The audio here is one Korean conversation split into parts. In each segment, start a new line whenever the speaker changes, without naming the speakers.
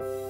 어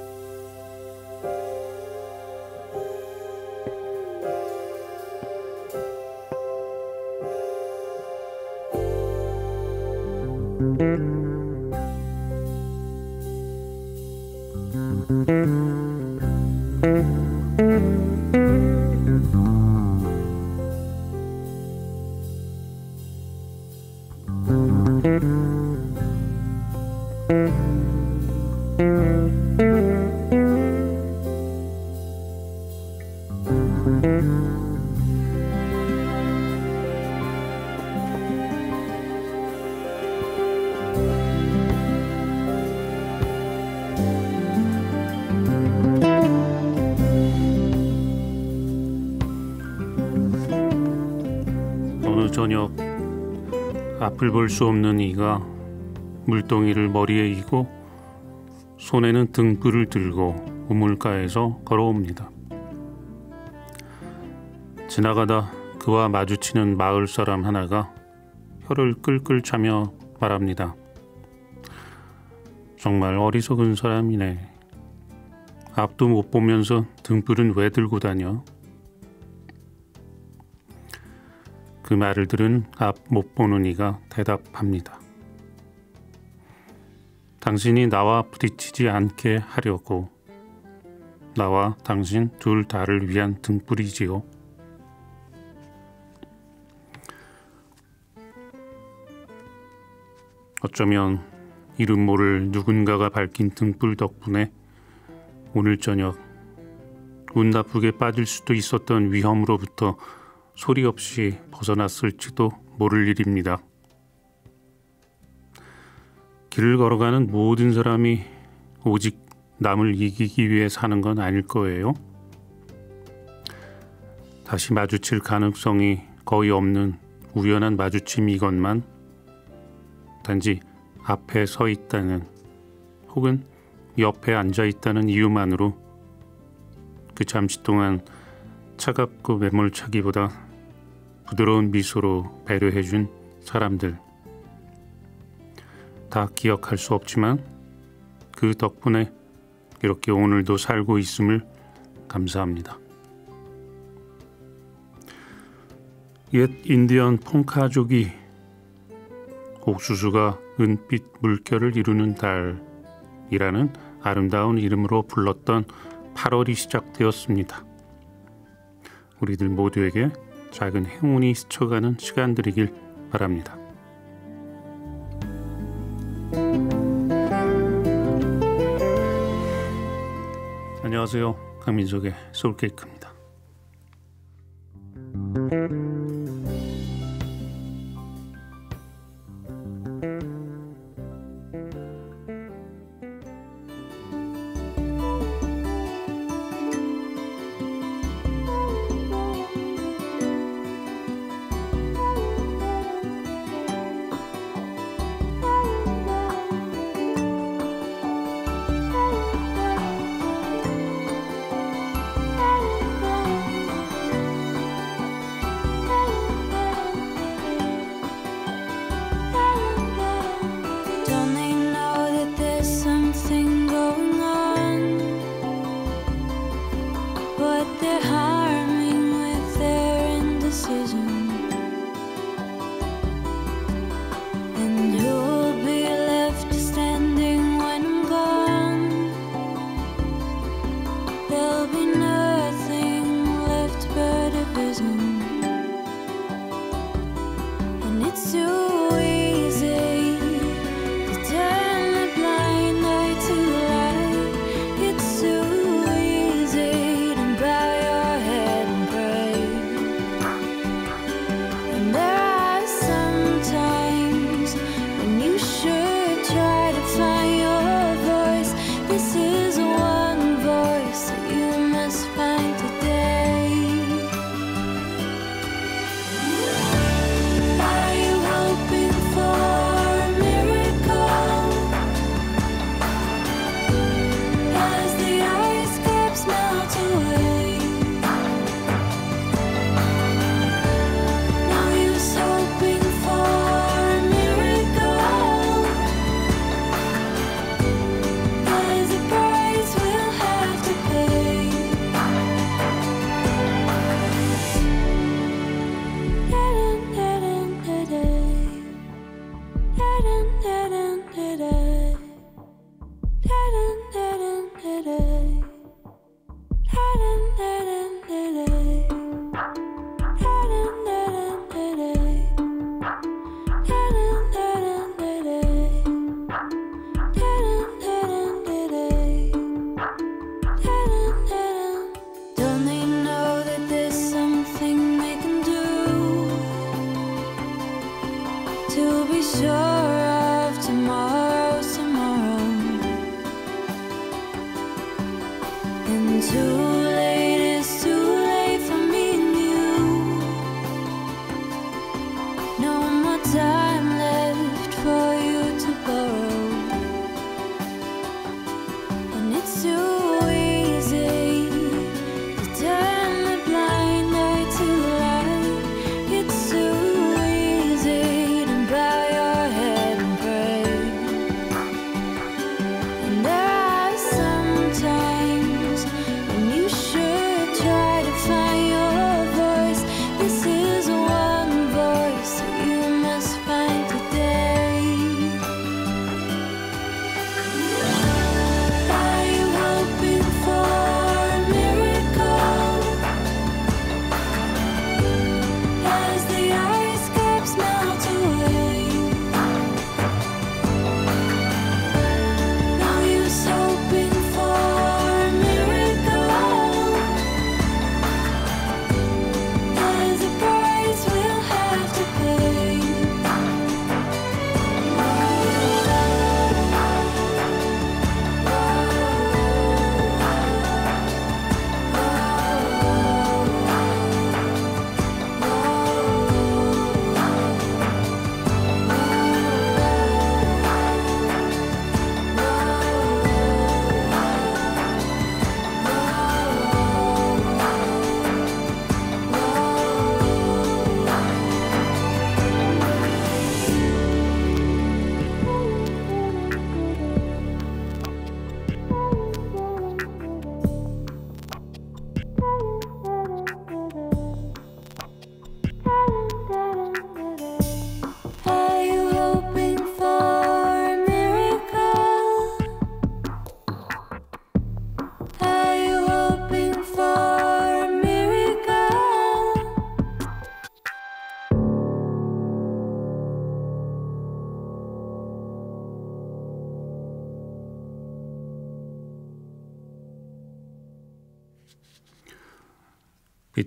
앞을 볼 수 없는 이가 물동이를 머리에 이고 손에는 등불을 들고 우물가에서 걸어옵니다. 지나가다 그와 마주치는 마을 사람 하나가 혀를 끌끌 차며 말합니다. 정말 어리석은 사람이네. 앞도 못 보면서 등불은 왜 들고 다녀? 그 말을 들은 앞 못 보는 이가 대답합니다. 당신이 나와 부딪히지 않게 하려고 나와 당신 둘 다를 위한 등불이지요. 어쩌면 이름 모를 누군가가 밝힌 등불 덕분에 오늘 저녁 운 나쁘게 빠질 수도 있었던 위험으로부터 소리 없이 벗어났을지도 모를 일입니다. 길을 걸어가는 모든 사람이 오직 남을 이기기 위해 사는 건 아닐 거예요. 다시 마주칠 가능성이 거의 없는 우연한 마주침이건만 단지 앞에 서 있다는 혹은 옆에 앉아 있다는 이유만으로 그 잠시 동안 차갑고 매몰차기보다 부드러운 미소로 배려해준 사람들 다 기억할 수 없지만 그 덕분에 이렇게 오늘도 살고 있음을 감사합니다. 옛 인디언 폰카족이 옥수수가 은빛 물결을 이루는 달이라는 아름다운 이름으로 불렀던 8월이 시작되었습니다. 우리들 모두에게 작은 행운이 스쳐가는 시간들이길 바랍니다. 안녕하세요. 강민석의 소울케이크입니다.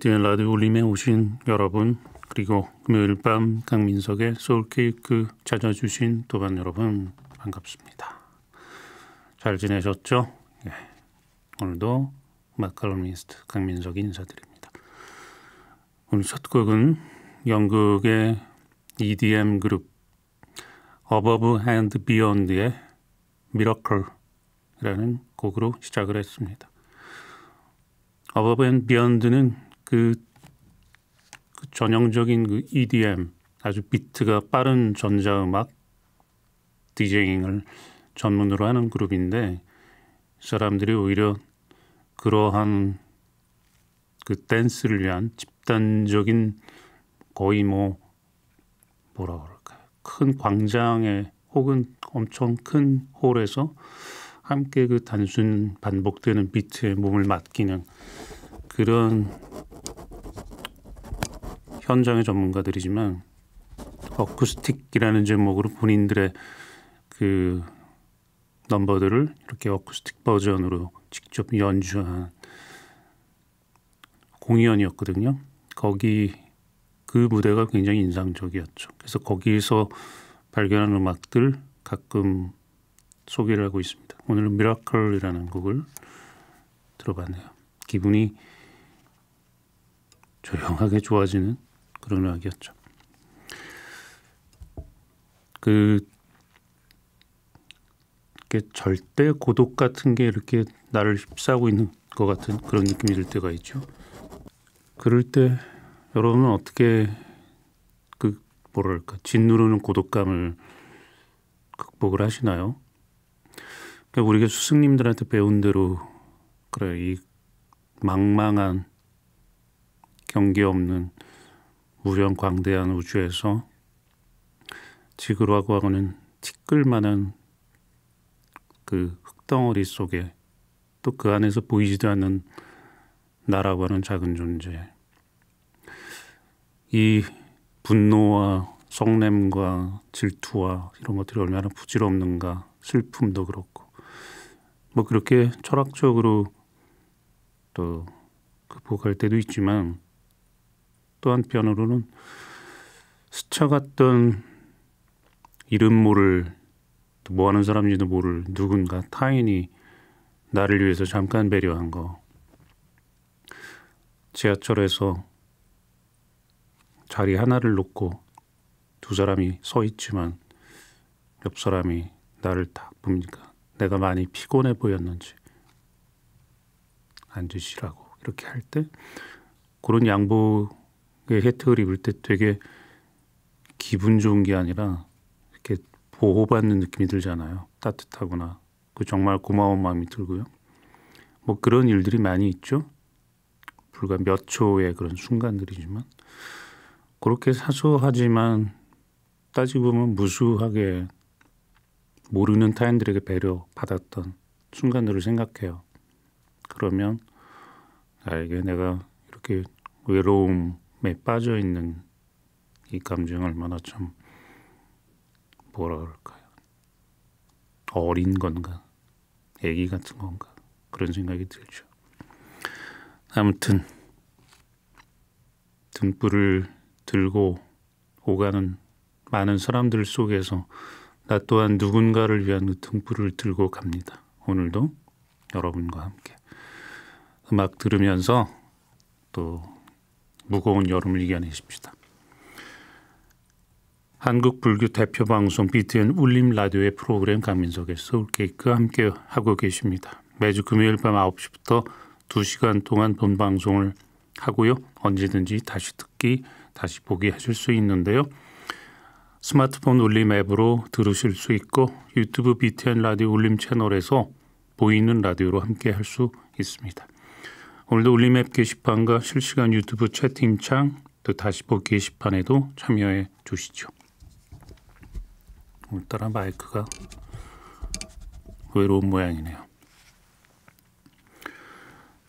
비트앤 라디오 올림에 오신 여러분 그리고 금요일 밤 강민석의 소울케이크 찾아주신 도반 여러분 반갑습니다. 잘 지내셨죠? 예. 오늘도 마카로니스트 강민석이 인사드립니다. 오늘 첫 곡은 영국의 EDM 그룹 Above and Beyond의 Miracle이라는 곡으로 시작을 했습니다. Above and Beyond는 그, 그 전형적인 그 EDM 아주 비트가 빠른 전자음악 디제잉을 전문으로 하는 그룹인데 사람들이 오히려 그러한 그 댄스를 위한 집단적인 거의 뭐 뭐라 그럴까요? 큰 광장에 혹은 엄청 큰 홀에서 함께 그 단순 반복되는 비트에 몸을 맡기는 그런 현장의 전문가들이지만 어쿠스틱이라는 제목으로 본인들의 그 넘버들을 이렇게 어쿠스틱 버전으로 직접 연주한 공연이었거든요. 거기 그 무대가 굉장히 인상적이었죠. 그래서 거기서 발견한 음악들 가끔 소개를 하고 있습니다. 오늘은 미라클이라는 곡을 들어봤네요. 기분이 조용하게 좋아지는 그런 음악이었죠. 그 이렇게 절대 고독 같은 게 이렇게 나를 휩싸고 있는 것 같은 그런 느낌이 들 때가 있죠. 그럴 때 여러분은 어떻게 그 뭐랄까 짓누르는 고독감을 극복을 하시나요? 그러니까 우리가 스승님들한테 배운 대로 그래 이 망망한 경계 없는 무령 광대한 우주에서 지구라고 하고는 티끌만한 그 흙덩어리 속에 또 그 안에서 보이지도 않는 나라고 하는 작은 존재. 이 분노와 성냄과 질투와 이런 것들이 얼마나 부질없는가 슬픔도 그렇고 뭐 그렇게 철학적으로 또 극복할 때도 있지만 또 한편으로는 스쳐갔던 이름 모를 뭐 하는 사람인지도 모를 누군가 타인이 나를 위해서 잠깐 배려한 거 지하철에서 자리 하나를 놓고 두 사람이 서 있지만 옆 사람이 나를 딱 봅니까? 내가 많이 피곤해 보였는지 앉으시라고 이렇게 할 때 그런 양복 의 혜택을 입을 때 되게 기분 좋은 게 아니라 이렇게 보호받는 느낌이 들잖아요. 따뜻하구나. 그 정말 고마운 마음이 들고요. 뭐 그런 일들이 많이 있죠. 불과 몇 초의 그런 순간들이지만 그렇게 사소하지만 따지고 보면 무수하게 모르는 타인들에게 배려 받았던 순간들을 생각해요. 그러면 나에게 내가 이렇게 외로움에 빠져 있는 이 감정이 얼마나 참 뭐라 그럴까요? 어린 건가? 애기 같은 건가? 그런 생각이 들죠. 아무튼 등불을 들고 오가는 많은 사람들 속에서 나 또한 누군가를 위한 그 등불을 들고 갑니다. 오늘도 여러분과 함께 음악 들으면서 또 무거운 여름을 이겨내십시다. 한국 불교 대표 방송 BTN 울림 라디오의 프로그램 강민석의 서울 케이크와 함께 하고 계십니다. 매주 금요일 밤 9시부터 2시간 동안 본 방송을 하고요. 언제든지 다시 듣기, 다시 보기 하실 수 있는데요. 스마트폰 울림 앱으로 들으실 수 있고 유튜브 BTN 라디오 울림 채널에서 보이는 라디오로 함께 할 수 있습니다. 오늘도 울림 앱 게시판과 실시간 유튜브 채팅창 또 다시 보기 게시판에도 참여해 주시죠. 오늘따라 마이크가 외로운 모양이네요.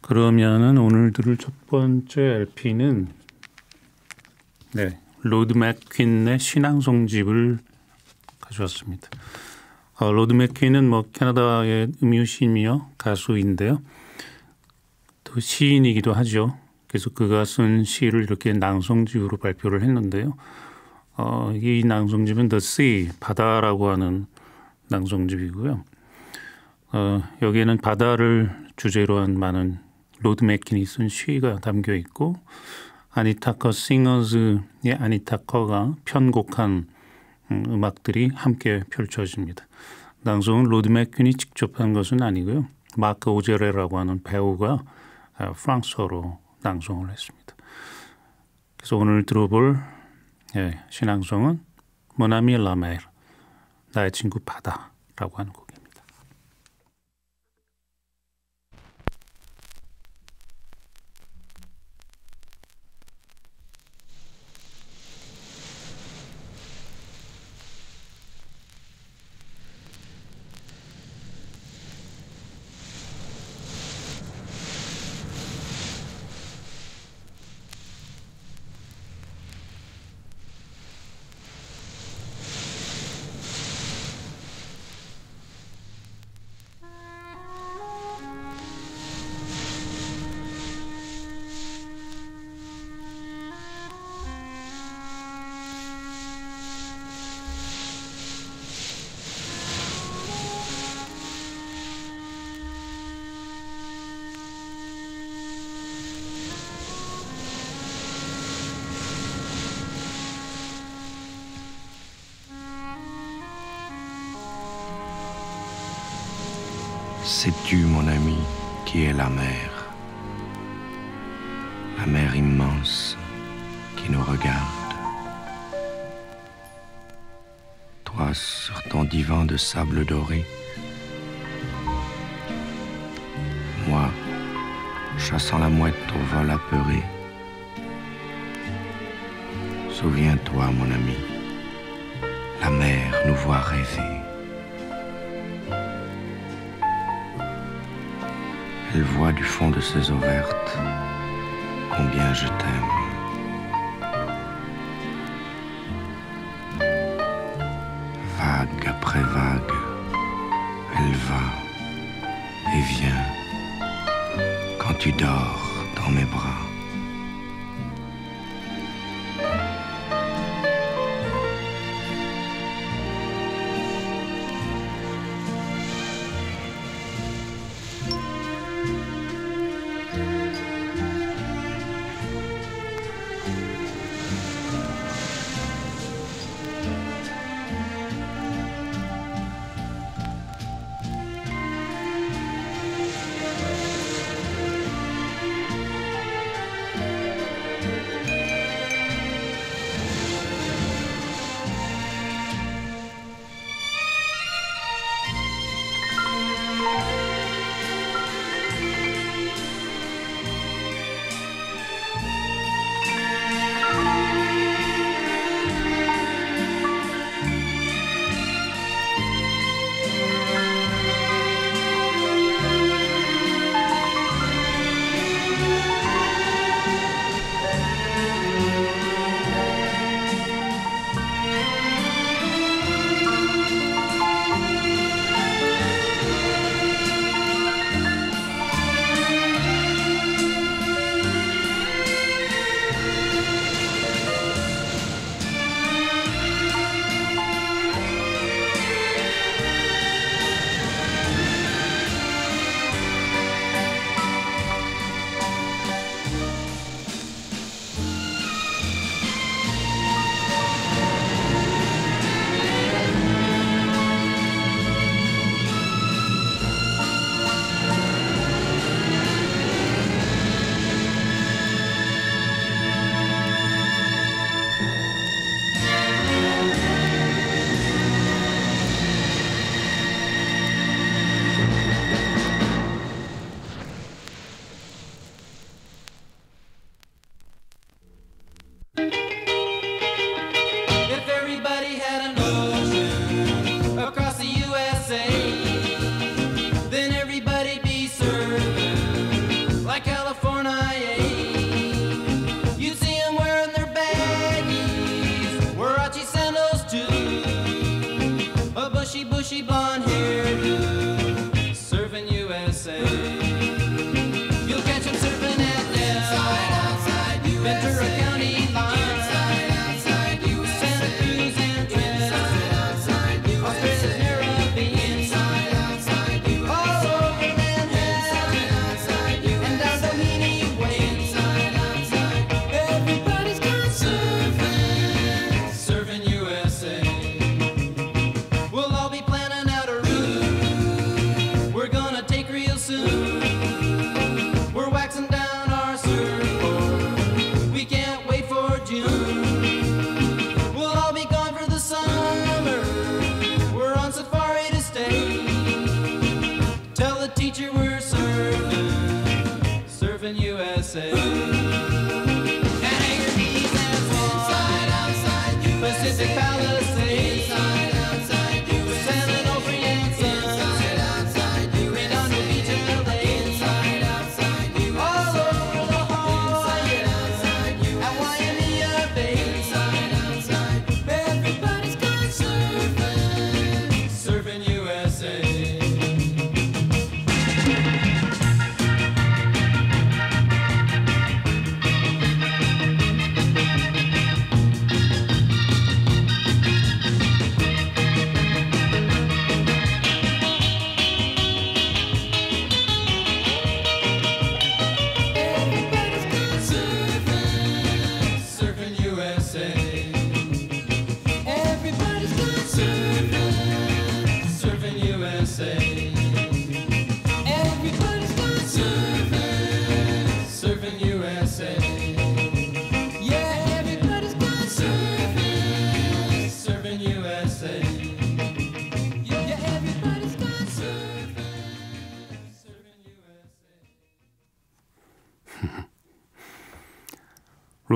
그러면은 오늘 들을 첫 번째 LP는 네 로드 맥퀸의 시낭송집을 가져왔습니다. 어, 로드 맥퀸은 뭐 캐나다의 음유시인이며 가수인데요. 또 시인이기도 하죠. 그래서 그가 쓴 시를 이렇게 낭송집으로 발표를 했는데요. 어, 이 낭송집은 The Sea, 바다라고 하는 낭송집이고요. 어, 여기에는 바다를 주제로 한 많은 로드 맥퀸이 쓴 시가 담겨 있고 아니타 커 싱어즈의 아니타 커가 편곡한 음, 음악들이 함께 펼쳐집니다. 낭송은 로드 맥퀸이 직접 한 것은 아니고요. 마크 오제레라고 하는 배우가 아, 프랑스어로 낭송을 했습니다. 그래서 오늘 들어볼 예, 시 낭송은 Mon ami la mer 나의 친구 바다라고 하는 곡.
la mer immense qui nous regarde. Toi sur ton divan de sable doré, moi chassant la mouette au vol apeuré. Souviens-toi, mon ami, la mer nous voit rêver. Elle voit du fond de ses eaux vertes combien je t'aime. Vague après vague, elle va et vient quand tu dors dans mes bras.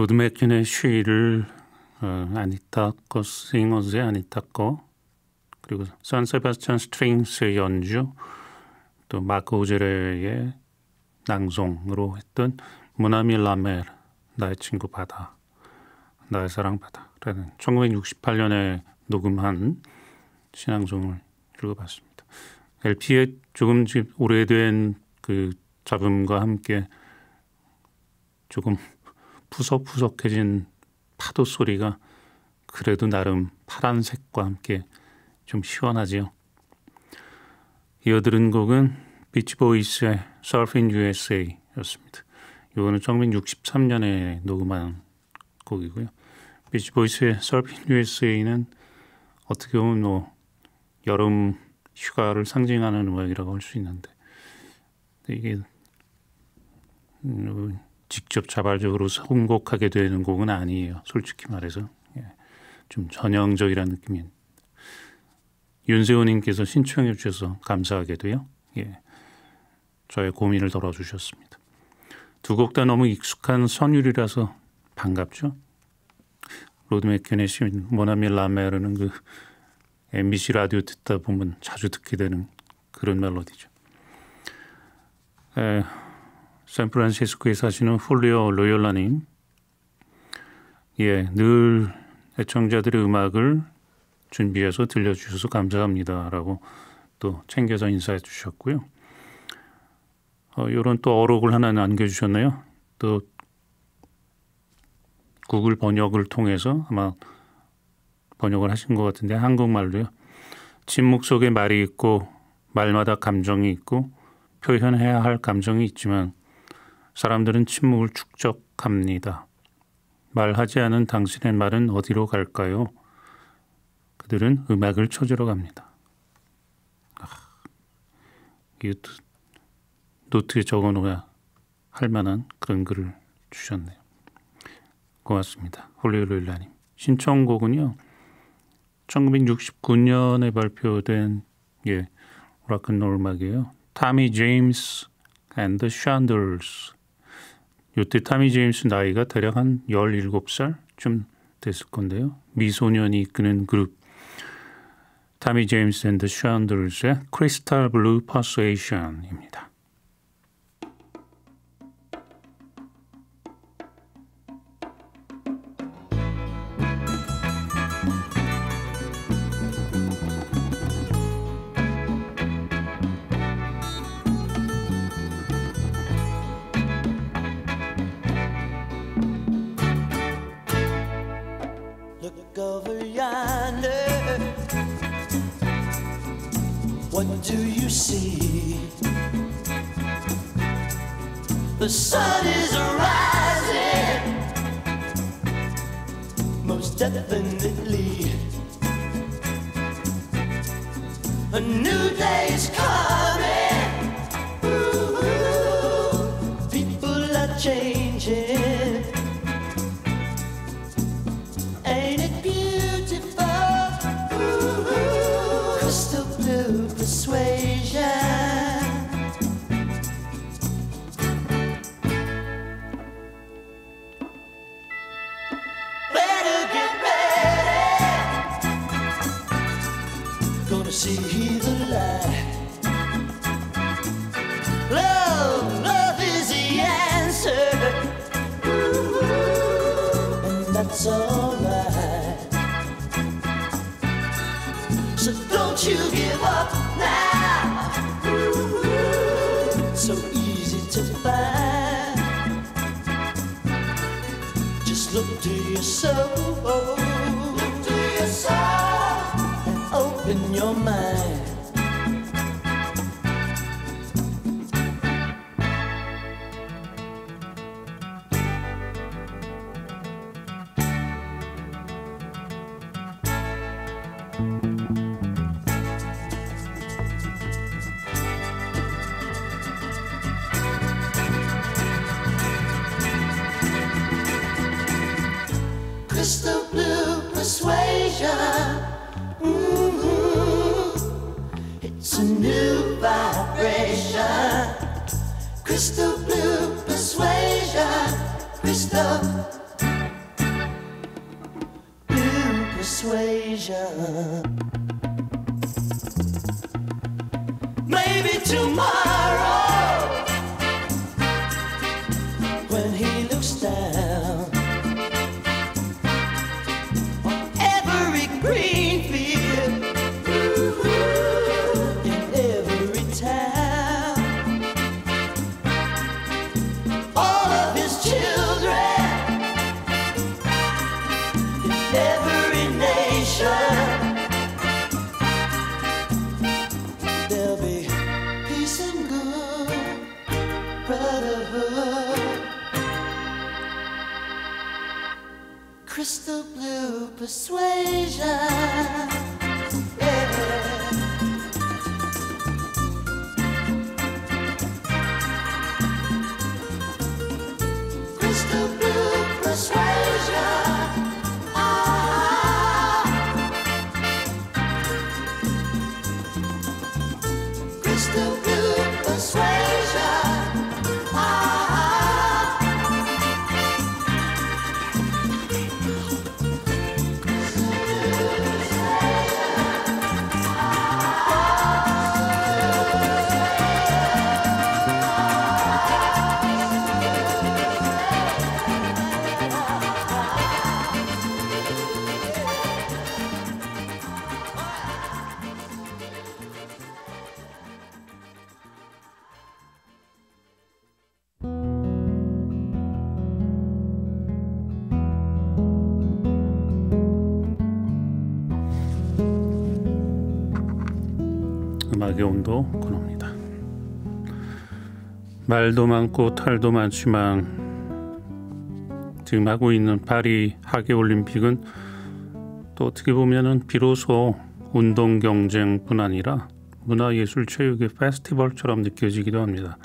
로드 맥퀸의 시를 어, 아니타 커 싱어즈의 아니타 커 그리고 산세바스찬 스트링스의 연주 또 마크 오즈레의 낭송으로 했던 Mon ami la mer 나의 친구 바다 나의 사랑 바다라는 1968년에 녹음한 시 낭송을 읽어봤습니다. LP에 조금 오래된 그 잡음과 함께 조금 푸석푸석해진 파도 소리가 그래도 나름 파란색과 함께 좀 시원하지요. 이어 들은 곡은 비치보이스의 Surfing USA였습니다. 이거는 1963년에 녹음한 곡이고요. 비치보이스의 Surfing USA는 어떻게 보면 뭐 여름 휴가를 상징하는 음악이라고 할 수 있는데 이게 음, 직접 자발적으로 선곡하게 되는 곡은 아니에요. 솔직히 말해서 예. 좀 전형적이라는 느낌이. 윤세호님께서 신청해 주셔서 감사하게도요. 예. 저의 고민을 덜어주셨습니다. 두 곡 다 너무 익숙한 선율이라서 반갑죠. 로드 맥케네시 모나미 라메르는 그 MBC 라디오 듣다 보면 자주 듣게 되는 그런 멜로디죠. 에, 샌프란시스코에 사시는 홀리오 로열라님, 예, 늘 애청자들의 음악을 준비해서 들려주셔서 감사합니다 라고 또 챙겨서 인사해 주셨고요. 어, 이런 또 어록을 하나 남겨주셨네요. 또 구글 번역을 통해서 아마 번역을 하신 것 같은데 한국말로요. 침묵 속에 말이 있고 말마다 감정이 있고 표현해야 할 감정이 있지만 사람들은 침묵을 축적합니다. 말하지 않은 당신의 말은 어디로 갈까요? 그들은 음악을 찾으러 갑니다. 아, 이 노트에 적어놓아야 할 만한 그런 글을 주셨네요. 고맙습니다. 홀리로일라님. 신청곡은요. 1969년에 발표된 예, 락큰롤 음악이에요. Tommy James and the Shondells. 이때 타미 제임스 나이가 대략 한 17살쯤 됐을 건데요. 미소년이 이끄는 그룹 타미 제임스 앤더 샨들스의 크리스탈 블루 퍼스에이션입니다. seja. 말도 많고 탈도 많지만 지금 하고 있는 파리 하계 올림픽은 또 어떻게 보면은 비로소 운동 경쟁뿐 아니라 문화예술 체육의 페스티벌처럼 느껴지기도 합니다.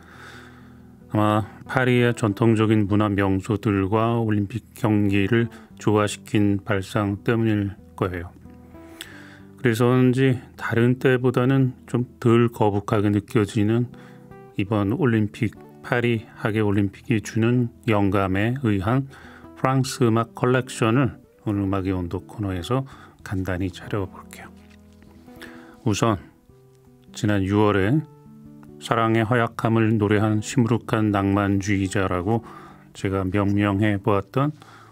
아마 파리의 전통적인 문화 명소들과 올림픽 경기를 조화시킨 발상 때문일 거예요. 그래서인지 다른 때보다는 좀 덜 거북하게 느껴지는 이번 올림픽 파리 하계 올림픽이 주는 영감에 의한 프랑스 음악 컬렉션을 오늘 음악의 온도 코너에서 간단히 차려볼게요. 우선 지난 6월에 사랑의 허약함을 노래한 시무룩한 낭만주의자라고 제가 명명해 보았던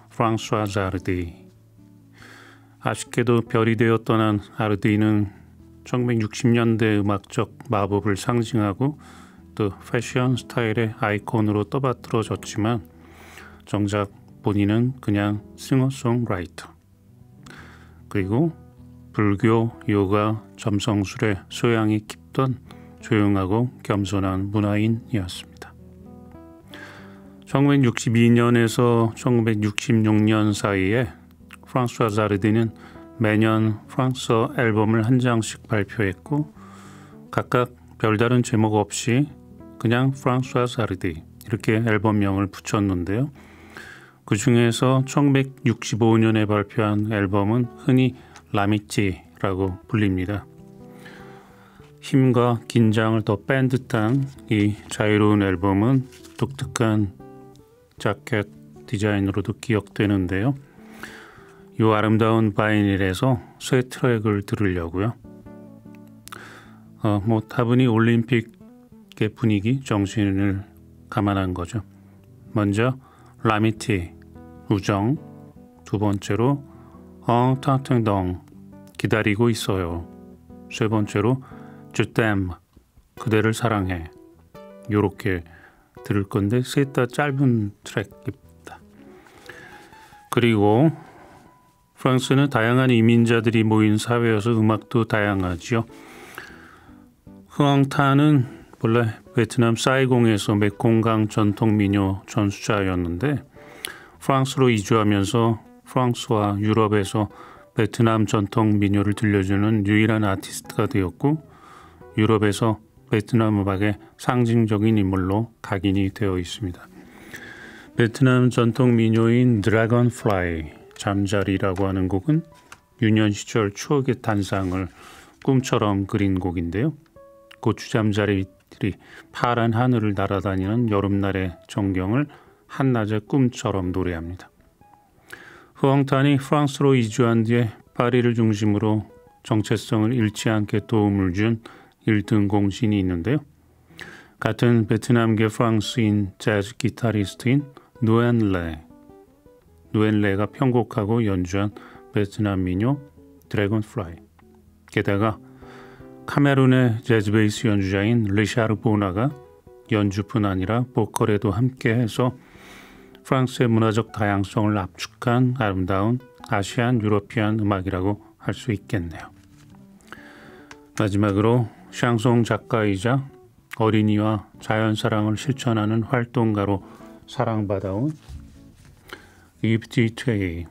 프랑스와 자르디 아쉽게도 별이 되어 떠난 아르디는 1960년대 음악적 마법을 상징하고 또 패션 스타일의 아이콘으로 떠받들어졌지만 정작 본인은 그냥 싱어송라이터 그리고 불교, 요가, 점성술의 소양이 깊던 조용하고 겸손한 문화인이었습니다. 1962년에서 1966년 사이에 프랑스와 자르디는 매년 프랑스어 앨범을 한 장씩 발표했고 각각 별다른 제목 없이 그냥 프랑스와 자르디 이렇게 앨범명을 붙였는데요. 그 중에서 1965년에 발표한 앨범은 흔히 라미찌라고 불립니다. 힘과 긴장을 더 뺀 듯한 이 자유로운 앨범은 독특한 자켓 디자인으로도 기억되는데요. 이 아름다운 바이닐에서 새 트랙을 들으려고요. 어, 뭐 다분히 올림픽 의 분위기, 정신을 감안한 거죠. 먼저 라미티, 우정, 두 번째로 엉타탱덩, 기다리고 있어요. 세 번째로 주댐, 그대를 사랑해. 요렇게 들을 건데 셋 다 짧은 트랙입니다. 그리고 프랑스는 다양한 이민자들이 모인 사회여서 음악도 다양하지요. 흐앙타는 본래 베트남 사이공에서 메콩강 전통 민요 전수자였는데 프랑스로 이주하면서 프랑스와 유럽에서 베트남 전통 민요를 들려주는 유일한 아티스트가 되었고 유럽에서 베트남 음악의 상징적인 인물로 각인이 되어 있습니다. 베트남 전통 민요인 Dragonfly 잠자리라고 하는 곡은 유년 시절 추억의 단상을 꿈처럼 그린 곡인데요. 고추 잠자리 들이 파란 하늘을 날아다니는 여름날의 전경을 한낮의 꿈처럼 노래합니다. 흐엉탄이 프랑스로 이주한 뒤에 파리를 중심으로 정체성을 잃지 않게 도움을 준 1등 공신이 있는데요. 같은 베트남계 프랑스인 재즈 기타리스트인 노엔레 노엔레가 편곡하고 연주한 베트남 민요 Dragonfly 게다가 카메룬의 재즈 베이스 연주자인 리샤르 보나가 연주뿐 아니라 보컬에도 함께해서 프랑스의 문화적 다양성을 압축한 아름다운 Asian European 음악이라고 할 수 있겠네요. 마지막으로 샹송 작가이자 어린이와 자연 사랑을 실천하는 활동가로 사랑받아온 이브 뒤테이.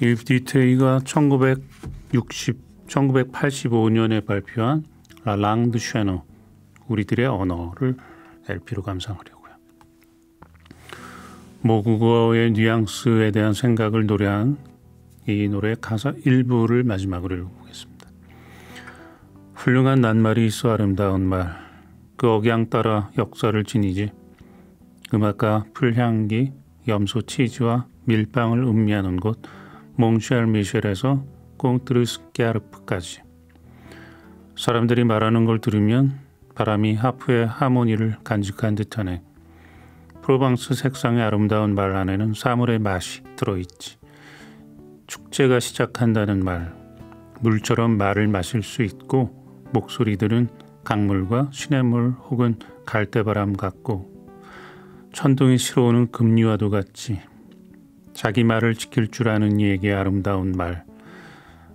이브 뒤테이가 1960, 1985년에 발표한 La langue de chez nous 우리들의 언어를 LP로 감상하려고요. 모국어의 뉘앙스에 대한 생각을 노래한 이 노래 가사 일부를 마지막으로 읽어보겠습니다. 훌륭한 낱말이 있어 아름다운 말, 그 억양 따라 역사를 지니지. 음악가 풀향기, 염소 치즈와 밀빵을 음미하는 곳 몽쉘 미셸에서 꽁트르스 깨르프까지. 사람들이 말하는 걸 들으면 바람이 하프의 하모니를 간직한 듯하네. 프로방스 색상의 아름다운 말 안에는 사물의 맛이 들어있지. 축제가 시작한다는 말, 물처럼 말을 마실 수 있고 목소리들은 강물과 시냇물 혹은 갈대바람 같고 천둥이 실어오는 금리와도 같지. 자기 말을 지킬 줄 아는 이에게 아름다운 말.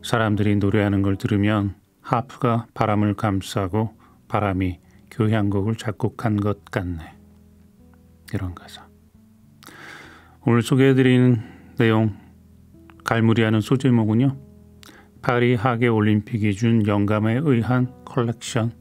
사람들이 노래하는 걸 들으면 하프가 바람을 감싸고 바람이 교향곡을 작곡한 것 같네. 이런 가사. 오늘 소개해드리는 내용 갈무리하는 소제목은요. 파리 하계 올림픽이 준 영감에 의한 컬렉션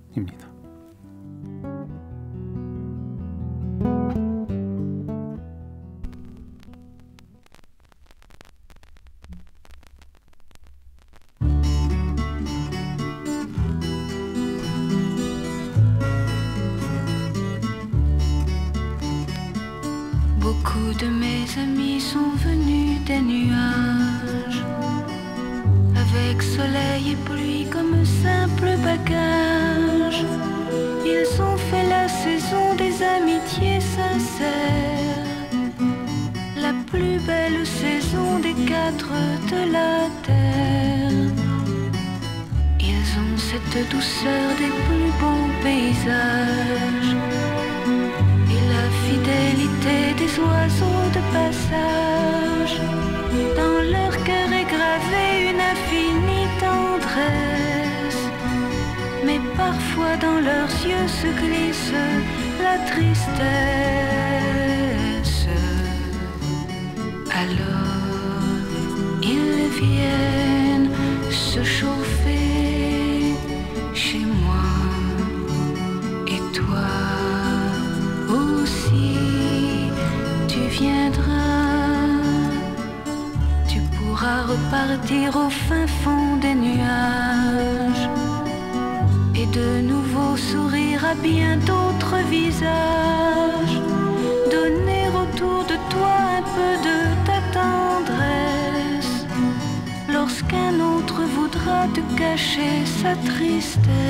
glisse la tristesse. still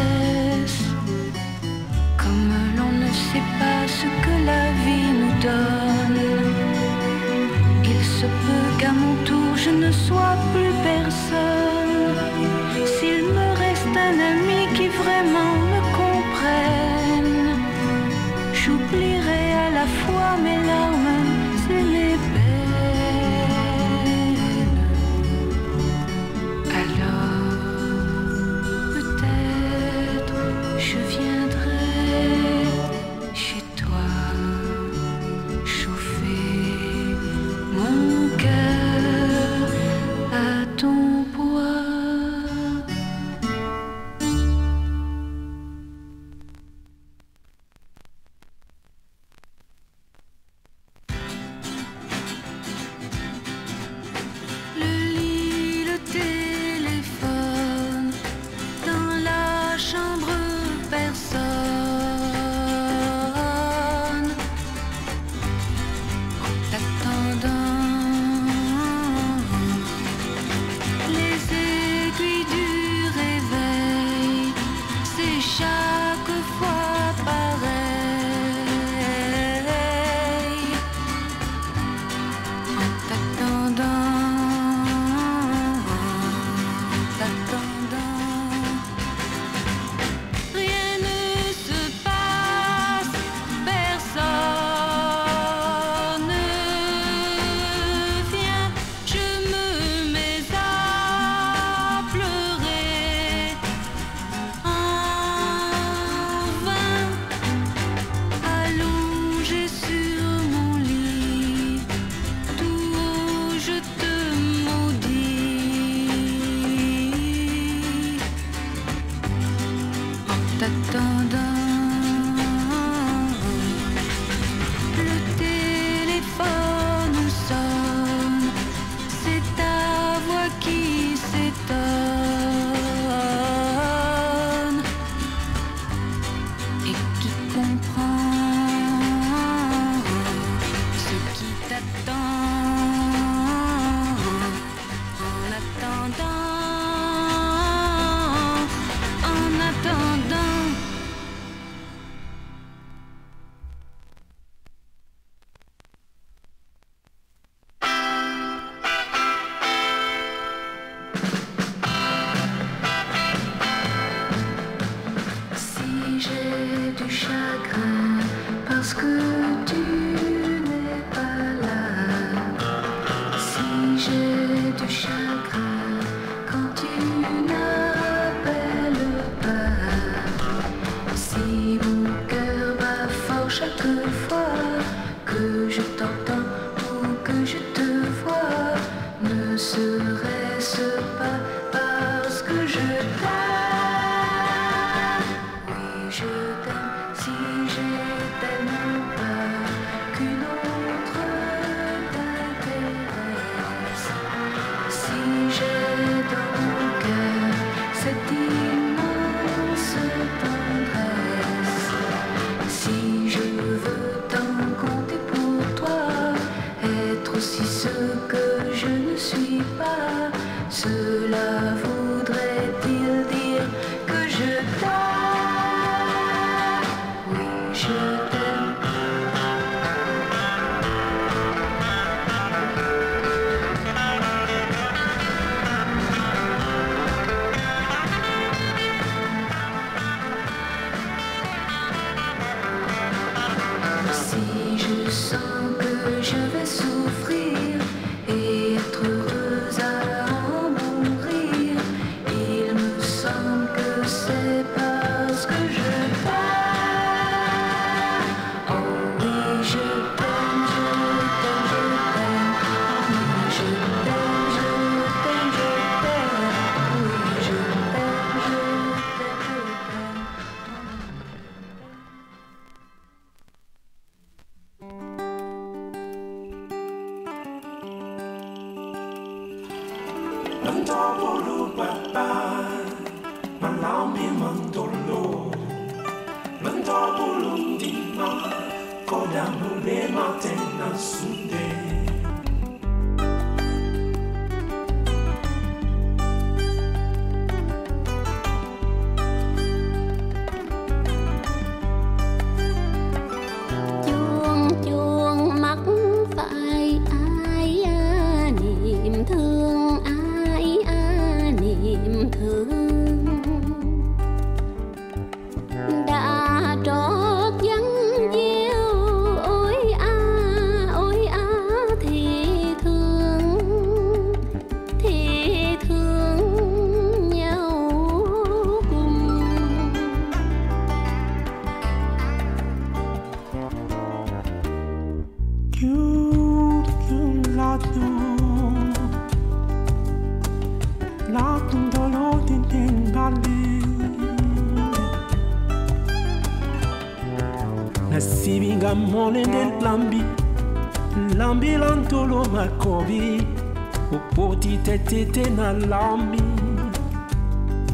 That didn't allow me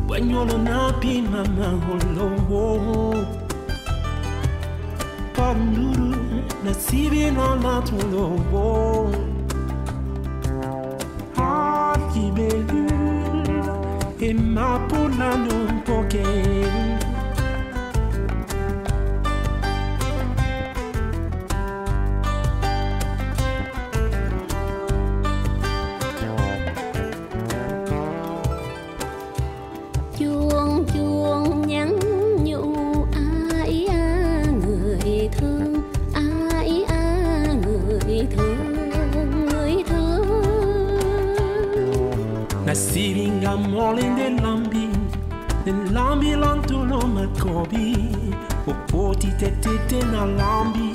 When you're not be mama alone Panuru Nasibi na matulo Nen lambi lantou no mat kombi Mopoti na lambi.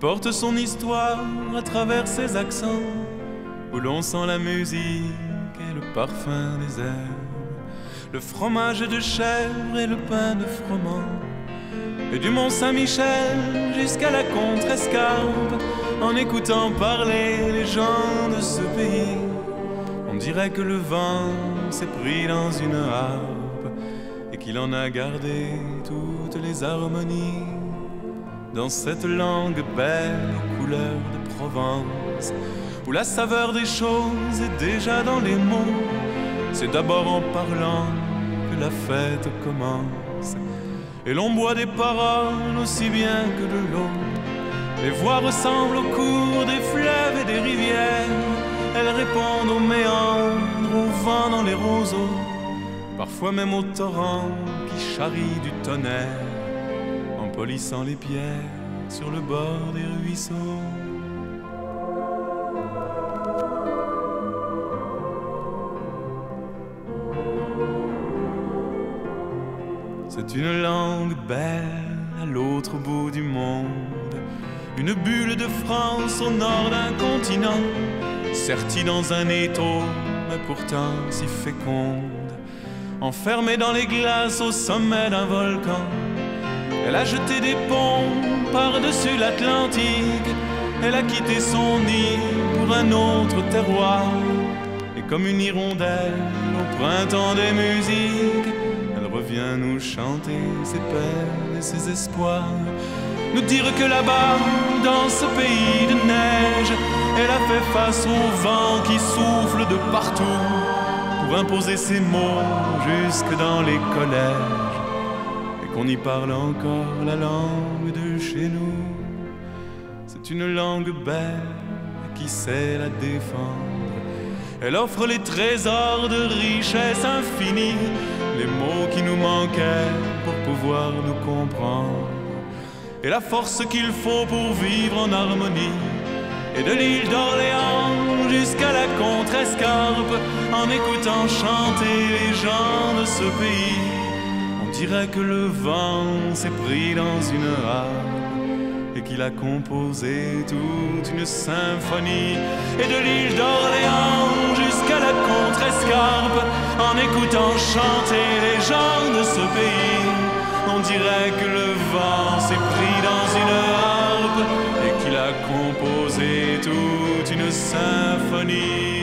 Porte son histoire à travers ses accents, où l'on sent la musique et le parfum des herbes, le fromage de chèvre et le pain de froment, et du Mont Saint-Michel jusqu'à la Contrescarpe, en écoutant parler les gens de ce pays, on dirait que le vent s'est pris dans une harpe et qu'il en a gardé toutes les harmonies dans cette langue belle aux couleurs de Provence, où la saveur des choses est déjà dans les mots. C'est d'abord en parlant que la fête commence, et l'on boit des paroles aussi bien que de l'eau. Les voix ressemblent au cours des fleuves et des rivières, elles répondent aux méandres, au vent dans les roseaux parfois même au torrent qui charrie du tonnerre, polissant les pierres sur le bord des ruisseaux. C'est une langue belle à l'autre bout du monde, une bulle de France au nord d'un continent, sertie dans un étau, mais pourtant si féconde enfermée dans les glaces au sommet d'un volcan. Elle a jeté des ponts par-dessus l'Atlantique. Elle a quitté son nid pour un autre terroir. Et comme une hirondelle au printemps des musiques, elle revient nous chanter ses peines et ses espoirs. Nous dire que là-bas, dans ce pays de neige, elle a fait face au vent qui souffle de partout pour imposer ses mots jusque dans les collèges qu'on y parle encore la langue de chez nous. C'est une langue belle qui sait la défendre. Elle offre les trésors de richesse infinie, les mots qui nous manquaient pour pouvoir nous comprendre et la force qu'il faut pour vivre en harmonie et de l'île d'Orléans jusqu'à la Contrescarpe, en écoutant chanter les gens de ce pays, dirait que le vent s'est pris dans une harpe et qu'il a composé toute une symphonie. Et de l'île d'Orléans jusqu'à la Contrescarpe, en écoutant chanter les gens de ce pays, on dirait que le vent s'est pris dans une harpe et qu'il a composé toute une symphonie.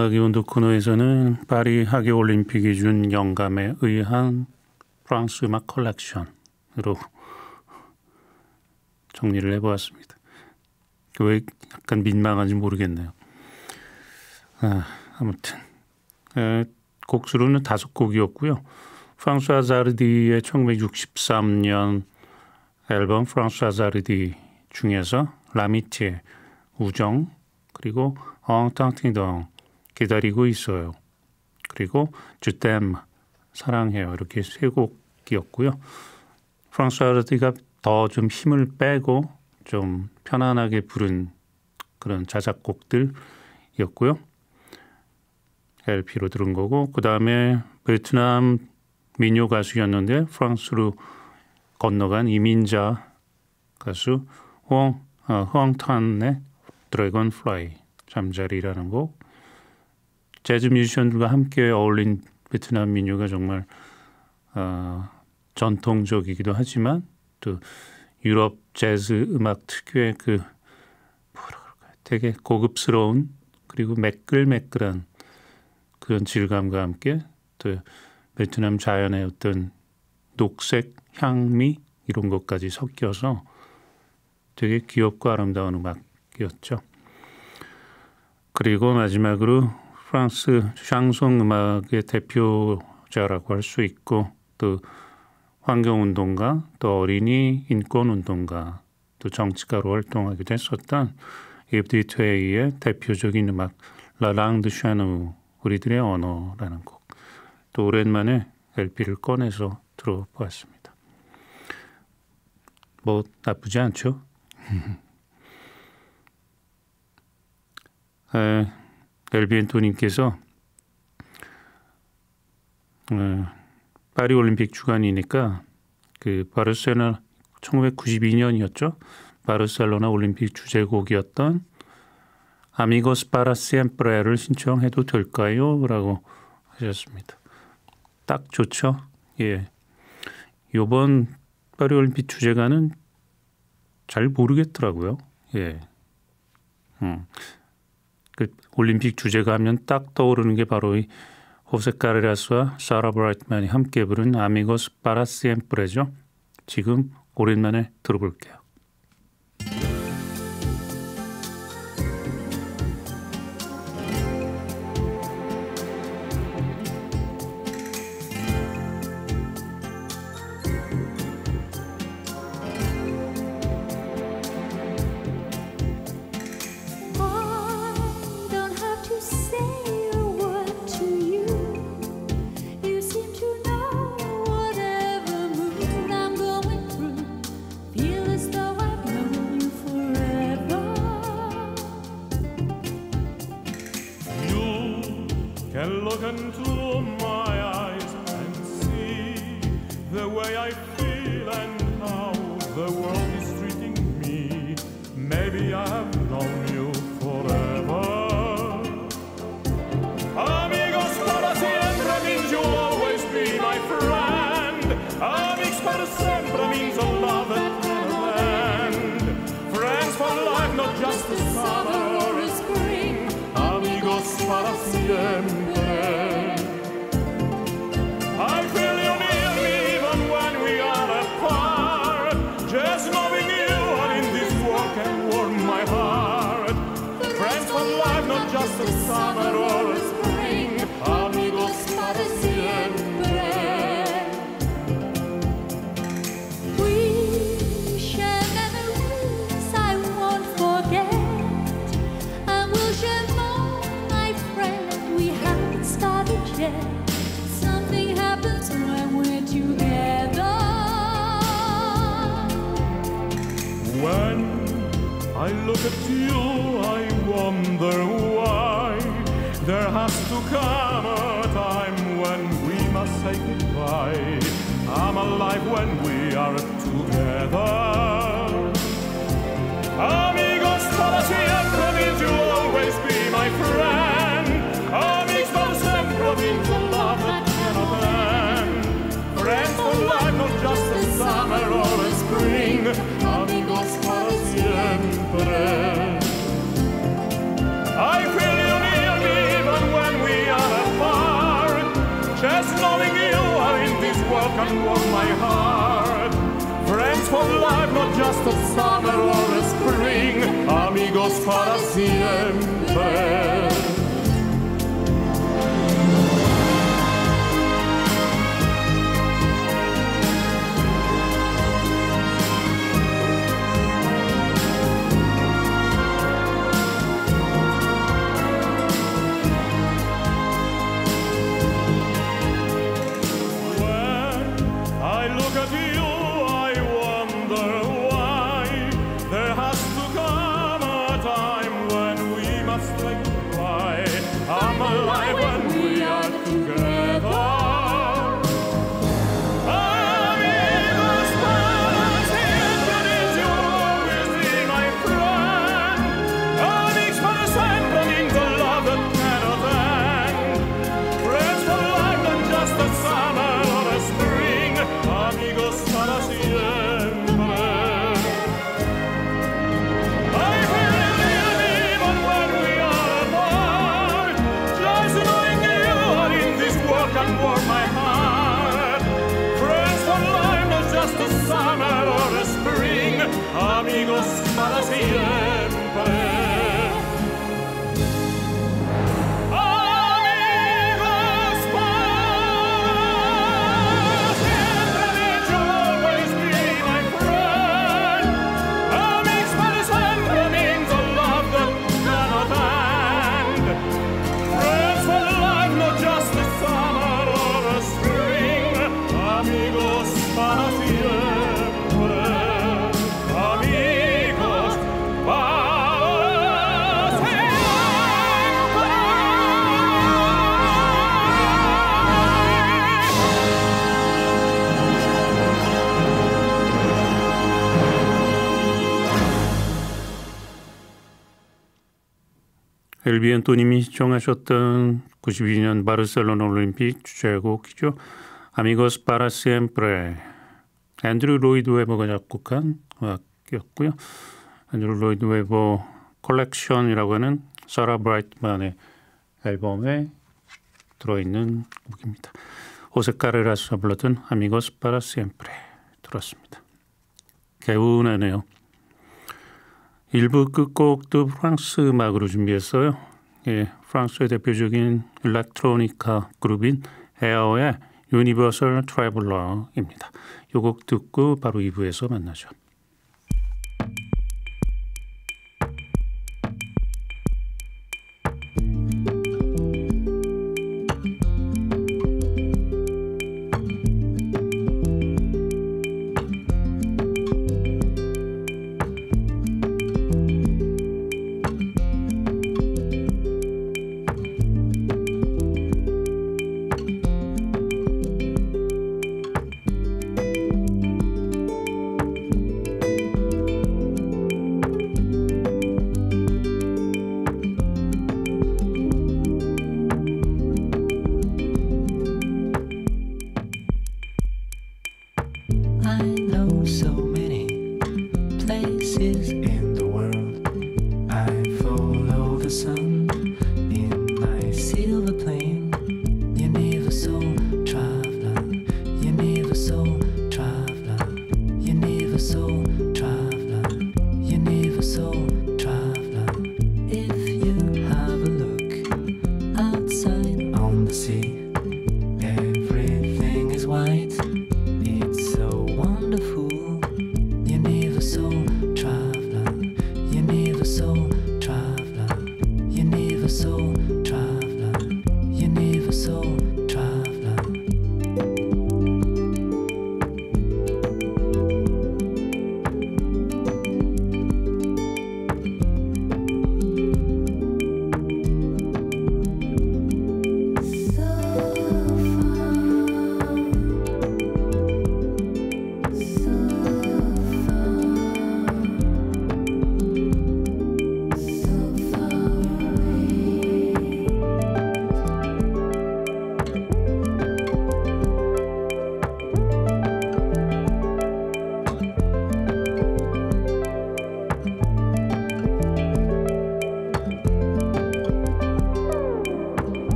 음악 이온도 코너에서는 파리 하계 올림픽이 준 영감에 의한 프랑스 음악 컬렉션으로 정리를 해보았습니다. 왜 약간 민망한지 모르겠네요. 아, 아무튼 에, 곡 수로는 다섯 곡이었고요. 프랑스와 자르디의 1963년 앨범 프랑스와 자르디 중에서 라미티의 우정 그리고 엉탕팅덩 기다리고 있어요. 그리고 주댐 사랑해요 이렇게 세 곡이었고요. 프랑스 아르디가 더 좀 힘을 빼고 좀 편안하게 부른 그런 자작곡들이었고요. LP로 들은 거고 그 다음에 베트남 민요 가수였는데 프랑스로 건너간 이민자 가수 호엉 어, 호엉탄의 Dragonfly 잠자리라는 곡 재즈 뮤지션들과 함께 어울린 베트남 민요가 정말 어, 전통적이기도 하지만 또 유럽 재즈 음악 특유의 그 뭐라 그럴까요? 되게 고급스러운 그리고 매끌매끌한 그런 질감과 함께 또 베트남 자연의 어떤 녹색 향미 이런 것까지 섞여서 되게 귀엽고 아름다운 음악이었죠. 그리고 마지막으로 프랑스 샹송 음악의 대표자라고 할 수 있고 또 환경운동가 또 어린이 인권운동가 또 정치가로 활동하기도 했었던 이브디 트웨이의 대표적인 음악 라랑 드 샤누 우리들의 언어라는 곡 또 오랜만에 LP를 꺼내서 들어보았습니다. 뭐 나쁘지 않죠? 엘비엔토님께서 파리 올림픽 주간이니까 그 바르셀로나 1992년이었죠. 바르셀로나 올림픽 주제곡이었던 Amigos para siempre를 신청해도 될까요? 라고 하셨습니다. 딱 좋죠. 예. 요번 파리 올림픽 주제가는 잘 모르겠더라고요. 예. 음. 그 올림픽 주제가 하면 딱 떠오르는 게 바로 이 호세 카레라스와 사라 브라이트만이 함께 부른 Amigos para siempre죠. 지금 오랜만에 들어볼게요.
Para siempre.
엘비 앤토님이 신청하셨던 92년 바르셀로나 올림픽 주제곡이죠. Amigos para siempre 앤드류 로이드 웨버가 작곡한 음악이었고요. 앤드류 로이드 웨버 컬렉션이라고 하는 사라 브라이트만의 앨범에 들어있는 곡입니다. 호세 카레라스가 불렀던 Amigos para siempre 들었습니다. 개운하네요. 1부 끝곡도 프랑스 음악으로 준비했어요. 예, 프랑스의 대표적인 일렉트로니카 그룹인 에어의 Universal Traveler입니다. 이곡 듣고 바로 2부에서 만나죠.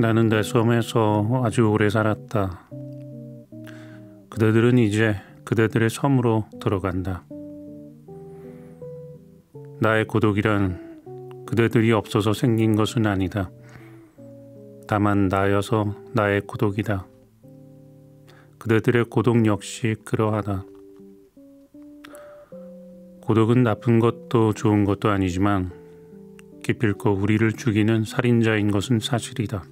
나는 내 섬에서 아주 오래 살았다. 그대들은 이제 그대들의 섬으로 들어간다. 나의 고독이란 그대들이 없어서 생긴 것은 아니다. 다만 나여서 나의 고독이다. 그대들의 고독 역시 그러하다. 고독은 나쁜 것도 좋은 것도 아니지만 기필코 우리를 죽이는 살인자인 것은 사실이다.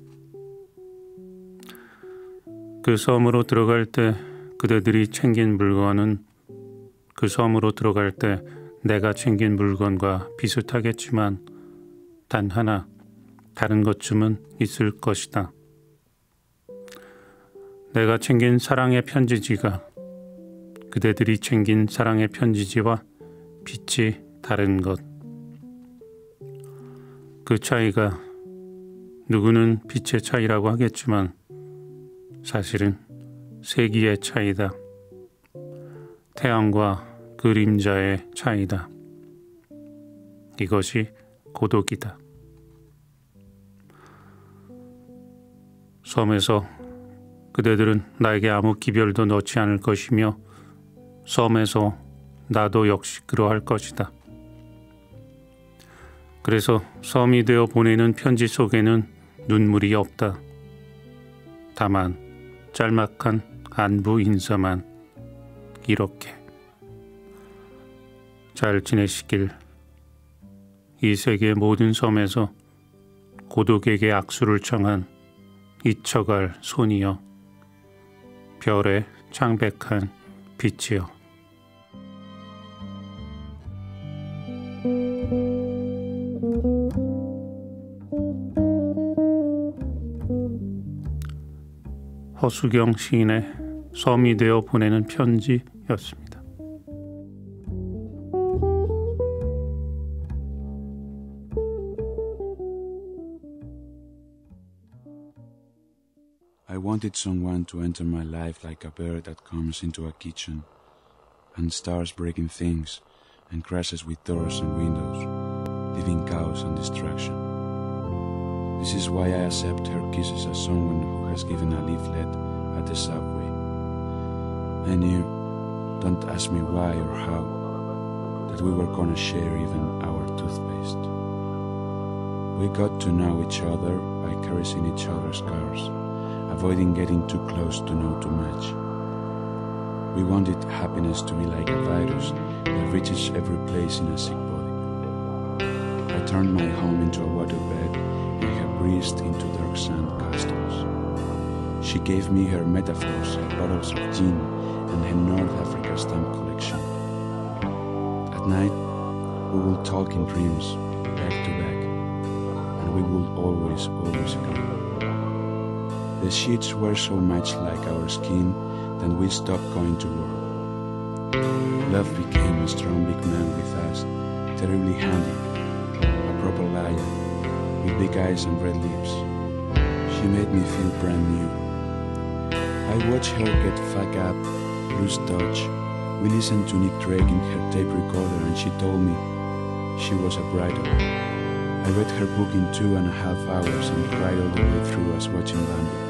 그 섬으로 들어갈 때 그대들이 챙긴 물건은 그 섬으로 들어갈 때 내가 챙긴 물건과 비슷하겠지만 단 하나 다른 것쯤은 있을 것이다. 내가 챙긴 사랑의 편지지가 그대들이 챙긴 사랑의 편지지와 빛이 다른 것. 그 차이가 누구는 빛의 차이라고 하겠지만 사실은 세기의 차이다. 태양과 그림자의 차이다. 이것이 고독이다. 섬에서 그대들은 나에게 아무 기별도 넣지 않을 것이며 섬에서 나도 역시 그러할 것이다. 그래서 섬이 되어 보내는 편지 속에는 눈물이 없다. 다만 짤막한 안부 인사만 이렇게 잘 지내시길 이 세계 모든 섬에서 고독에게 악수를 청한 잊혀갈 손이여 별의 창백한 빛이여 허수경 시인의 섬이 되어 보내는 편지였습니다.
I wanted someone to enter my life like a bird that comes into a kitchen and starts breaking things and crashes with doors and windows, leaving chaos and destruction. This is why I accept her kisses as someone who has given a leaflet at the subway. I knew, don't ask me why or how, that we were gonna share even our toothpaste. We got to know each other by caressing each other's cars, avoiding getting too close to know too much. We wanted happiness to be like a virus that reaches every place in a sick body. I turned my home into a waterbed breathed into dark sand castles. She gave me her metaphors, her bottles of gin, and her North Africa stamp collection. At night, we will talk in dreams, back to back, and we will always, always agree. The sheets were so much like our skin that we stopped going to war. Love became a strong big man with us, terribly handy, a proper liar, with big eyes and red lips. She made me feel brand new. I watched her get fucked up, lose touch. We listened to Nick Drake in her tape recorder and she told me she was a bridal. I read her book in two and a half hours and cried all the way through as watching Bambi.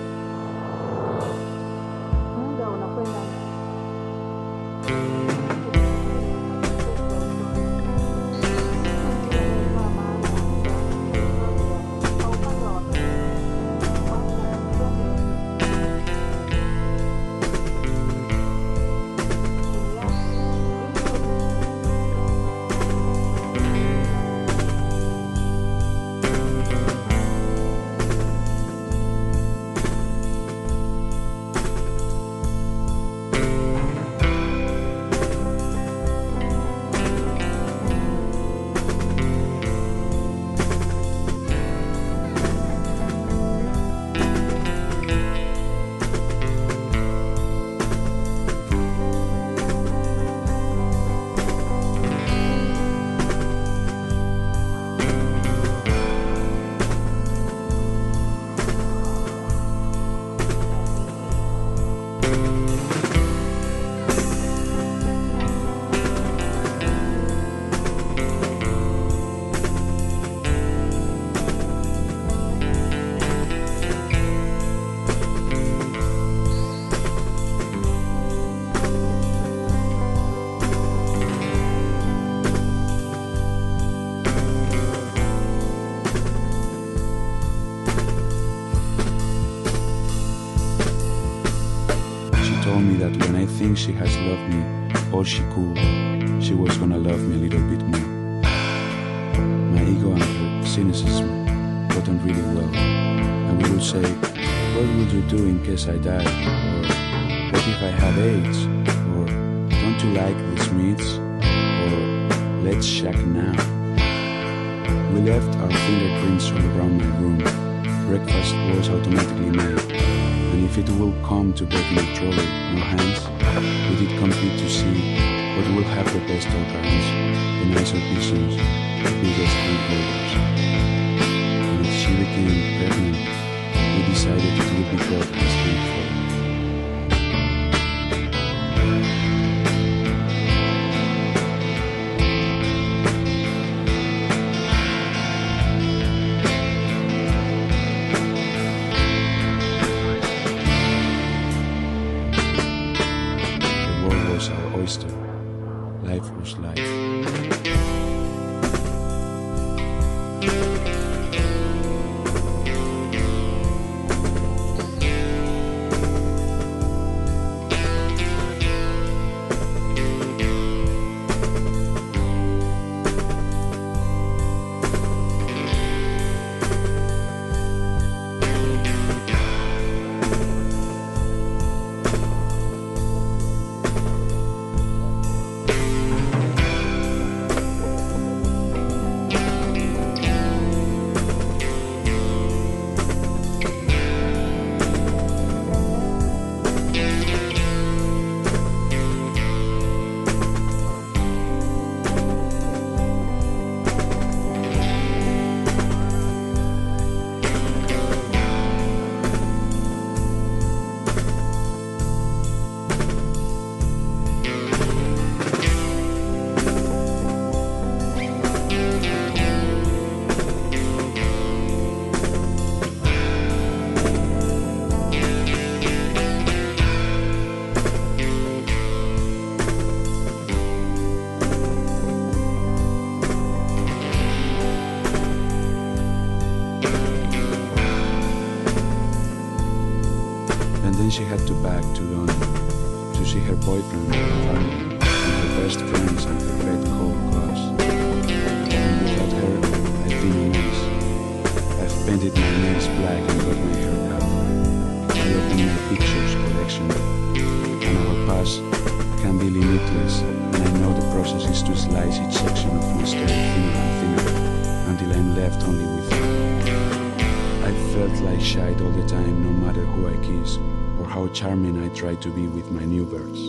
try to be with my new birds.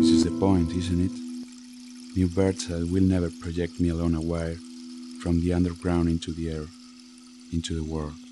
This is the point, isn't it? New birds that will never project me alone away from the underground into the air, into the world.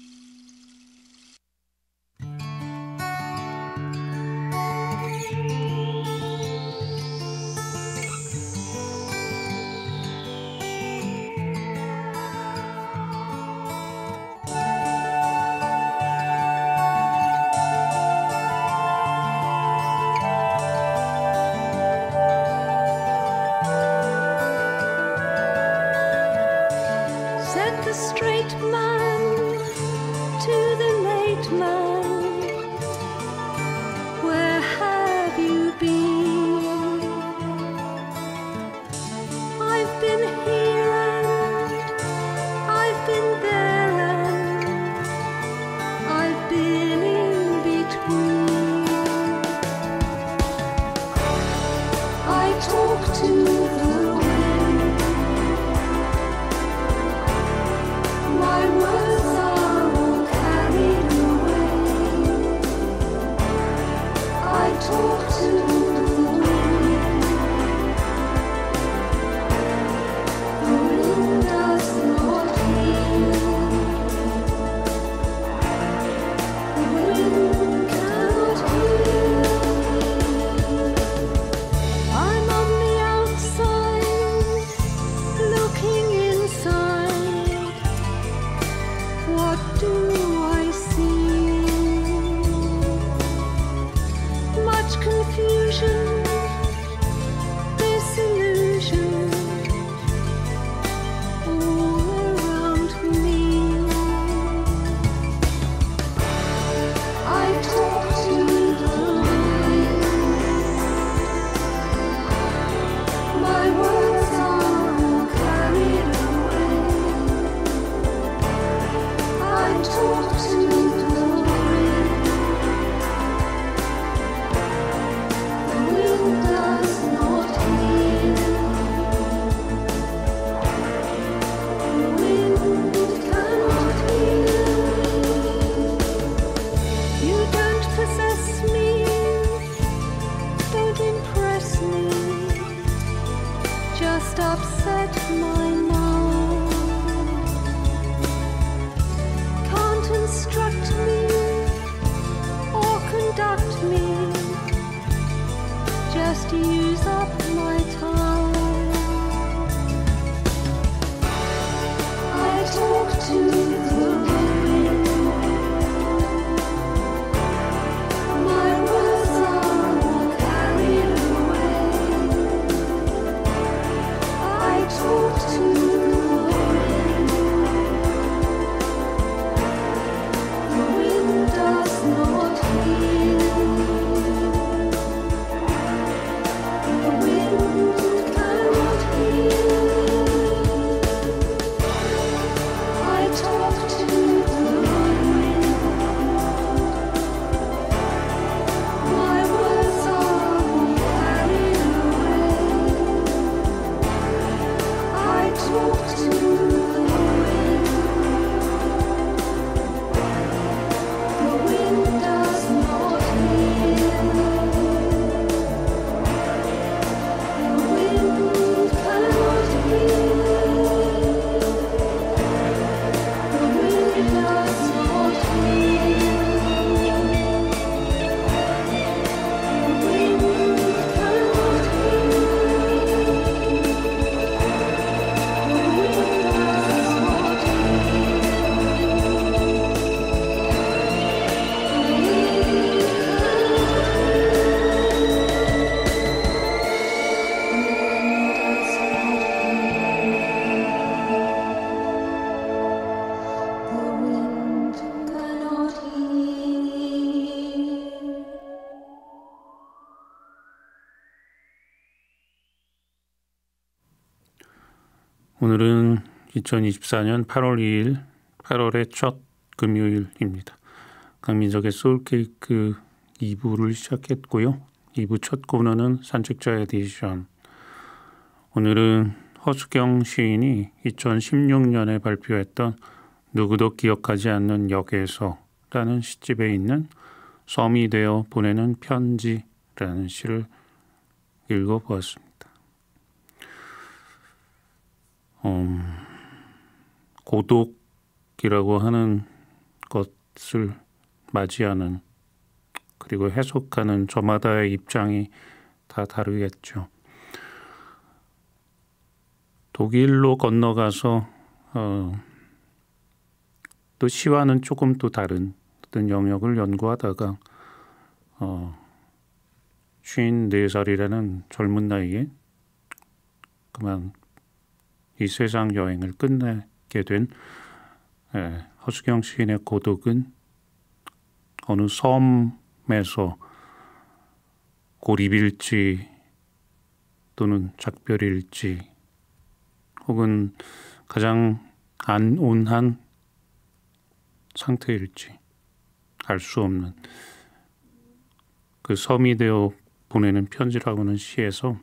2024년 8월 2일 8월의 첫 금요일입니다. 강민석의 소울케이크 2부를 시작했고요. 2부 첫 코너는 산책자 에디션. 오늘은 허수경 시인이 2016년에 발표했던 누구도 기억하지 않는 역에서라는 시집에 있는 섬이 되어 보내는 편지라는 시를 읽어보았습니다. 음, 고독이라고 하는 것을 맞이하는 그리고 해석하는 저마다의 입장이 다 다르겠죠. 독일로 건너가서 어, 또 시와는 조금 또 다른 어떤 영역을 연구하다가 어, 54살이라는 젊은 나이에 그만 이 세상 여행을 끝내 게 된 예, 허수경 시인의 고독은 어느 섬에서 고립일지 또는 작별일지 혹은 가장 안 온한 상태일지 알 수 없는 그 섬이 되어 보내는 편지라고 하는 시에서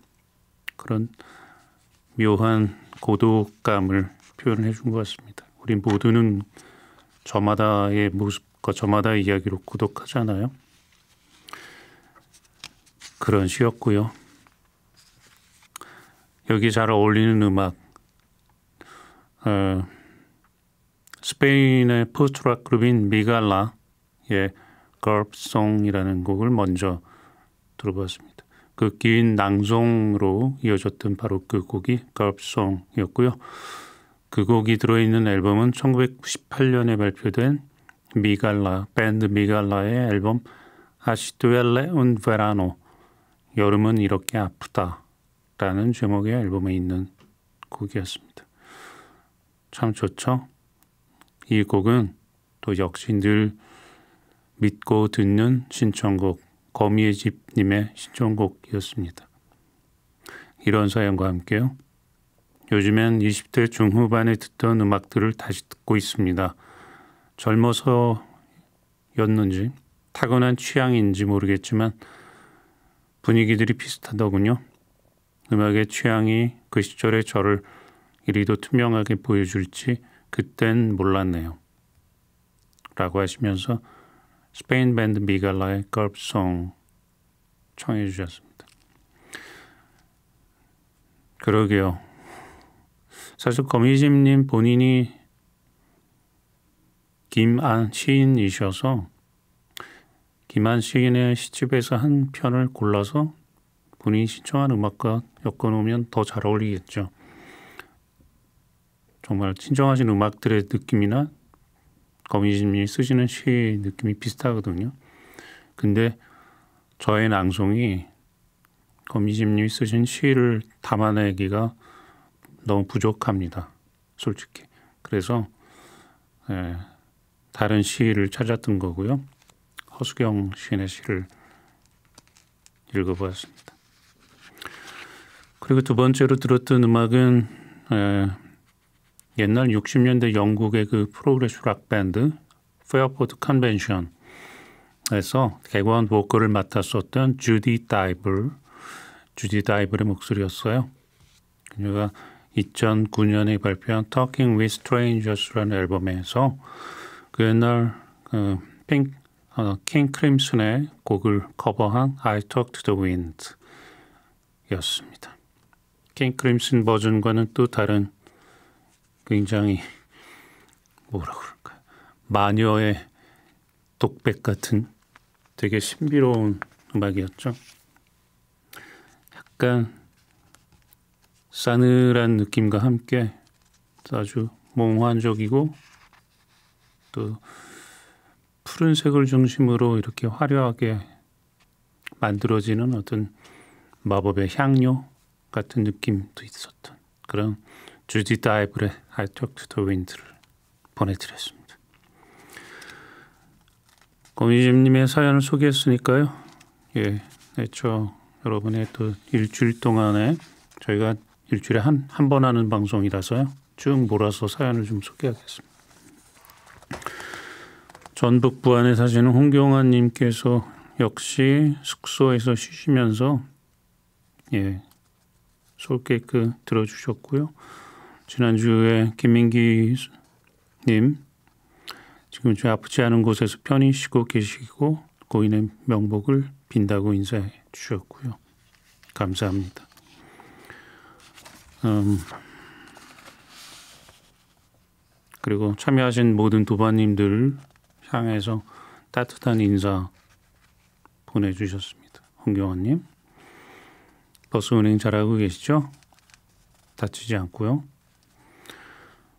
그런 묘한 고독감을 표현해 준 것 같습니다. 우리 모두는 저마다의 모습과 저마다의 이야기로 고독하잖아요. 그런 시였고요. 여기 잘 어울리는 음악 어, 스페인의 post-rock 그룹인 미갈라의 Gurb Song이라는 곡을 먼저 들어봤습니다. 그 긴 낭송으로 이어졌던 바로 그 곡이 Gurb Song이었고요. 그 곡이 들어있는 앨범은 1998년에 발표된 미갈라 밴드 미갈라의 앨범 Así duele un verano 여름은 이렇게 아프다라는 제목의 앨범에 있는 곡이었습니다. 참 좋죠. 이 곡은 또 역시 늘 믿고 듣는 신청곡 거미의 집님의 신청곡이었습니다. 이런 사연과 함께요. 요즘엔 20대 중후반에 듣던 음악들을 다시 듣고 있습니다. 젊어서였는지 타고난 취향인지 모르겠지만 분위기들이 비슷하더군요. 음악의 취향이 그 시절의 저를 이리도 투명하게 보여줄지 그땐 몰랐네요. 라고 하시면서 스페인 밴드 미갈라의 걸프송 청해 주셨습니다. 그러게요. 사실 거미집님 본인이 김안 시인이셔서 김안 시인의 시집에서 한 편을 골라서 본인이 신청한 음악과 엮어놓으면 더 잘 어울리겠죠. 정말 친정하신 음악들의 느낌이나 거미집님이 쓰시는 시 느낌이 비슷하거든요. 근데 저의 낭송이 거미집님이 쓰신 시를 담아내기가 너무 부족합니다. 솔직히. 그래서 예, 다른 시를 찾았던 거고요. 허수경 시인의 시를 읽어보았습니다. 그리고 두 번째로 들었던 음악은 예, 옛날 60년대 영국의 그 progressive 락 밴드 페어포트 컨벤션에서 객원 보컬을 맡았었던 주디 다이블 주디 다이블의 목소리였어요. 그녀가 2009년에 발표한 Talking with Strangers라는 앨범에서 그 옛날 그 핑, 어, 킹 크림슨의 곡을 커버한 I Talk to the Wind 였습니다. 킹 크림슨 버전과는 또 다른 굉장히 뭐라 그럴까요? 마녀의 독백 같은 되게 신비로운 음악이었죠. 약간 싸늘한 느낌과 함께 아주 몽환적이고 또 푸른색을 중심으로 이렇게 화려하게 만들어지는 어떤 마법의 향료 같은 느낌도 있었던 그런 주디 다이블의 I Talk to the Wind를 보내드렸습니다. 고미집님의 사연을 소개했으니까요. 예, 애초 여러분의 또 일주일 동안에 저희가 일주일에 한 한 번 하는 방송이라서요. 쭉 몰아서 사연을 좀 소개하겠습니다. 전북 부안에 사시는 홍경환 님께서 역시 숙소에서 쉬시면서 예 솔케이크 들어주셨고요. 지난주에 김민기 님 지금 저 아프지 않은 곳에서 편히 쉬고 계시고 고인의 명복을 빈다고 인사해 주셨고요. 감사합니다. 음, 그리고 참여하신 모든 도반님들 향해서 따뜻한 인사 보내주셨습니다. 홍경환님. 버스 운행 잘하고 계시죠? 다치지 않고요.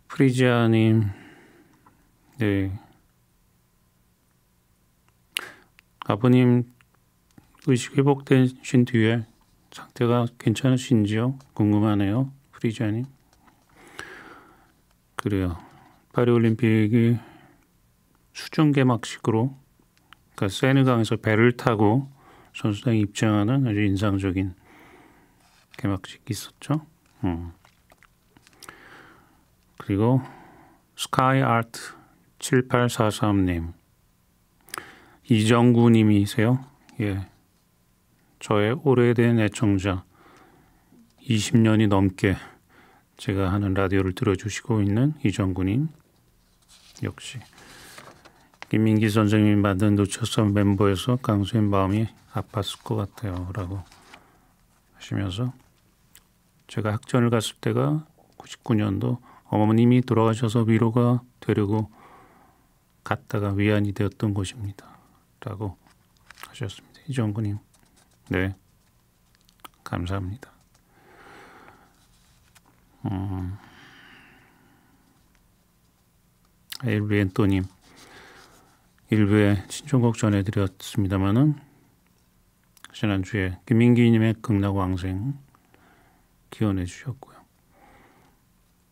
프리지아님, 네. 아버님 의식 회복되신 뒤에 상태가 괜찮으신지요? 궁금하네요. 프리지아님. 그래요. 파리올림픽이 수중 개막식으로 그러니까 세느강에서 배를 타고 선수단이 입장하는 아주 인상적인 개막식이 있었죠. 음. 그리고 스카이 아트 7843님 이정구님이세요. 예, 저의 오래된 애청자 20년이 넘게 제가 하는 라디오를 들어주시고 있는 이정구님 역시 김민기 선생님이 만든 노처선 멤버에서 강수의 마음이 아팠을 것 같아요 라고 하시면서 제가 학전을 갔을 때가 99년도 어머님이 돌아가셔서 위로가 되려고 갔다가 위안이 되었던 곳입니다 라고 하셨습니다. 이정구님 네 감사합니다 음, 엘리엔또님 일부에 신청곡 전해드렸습니다마는 지난주에 김민기님의 극락왕생 기원해 주셨고요.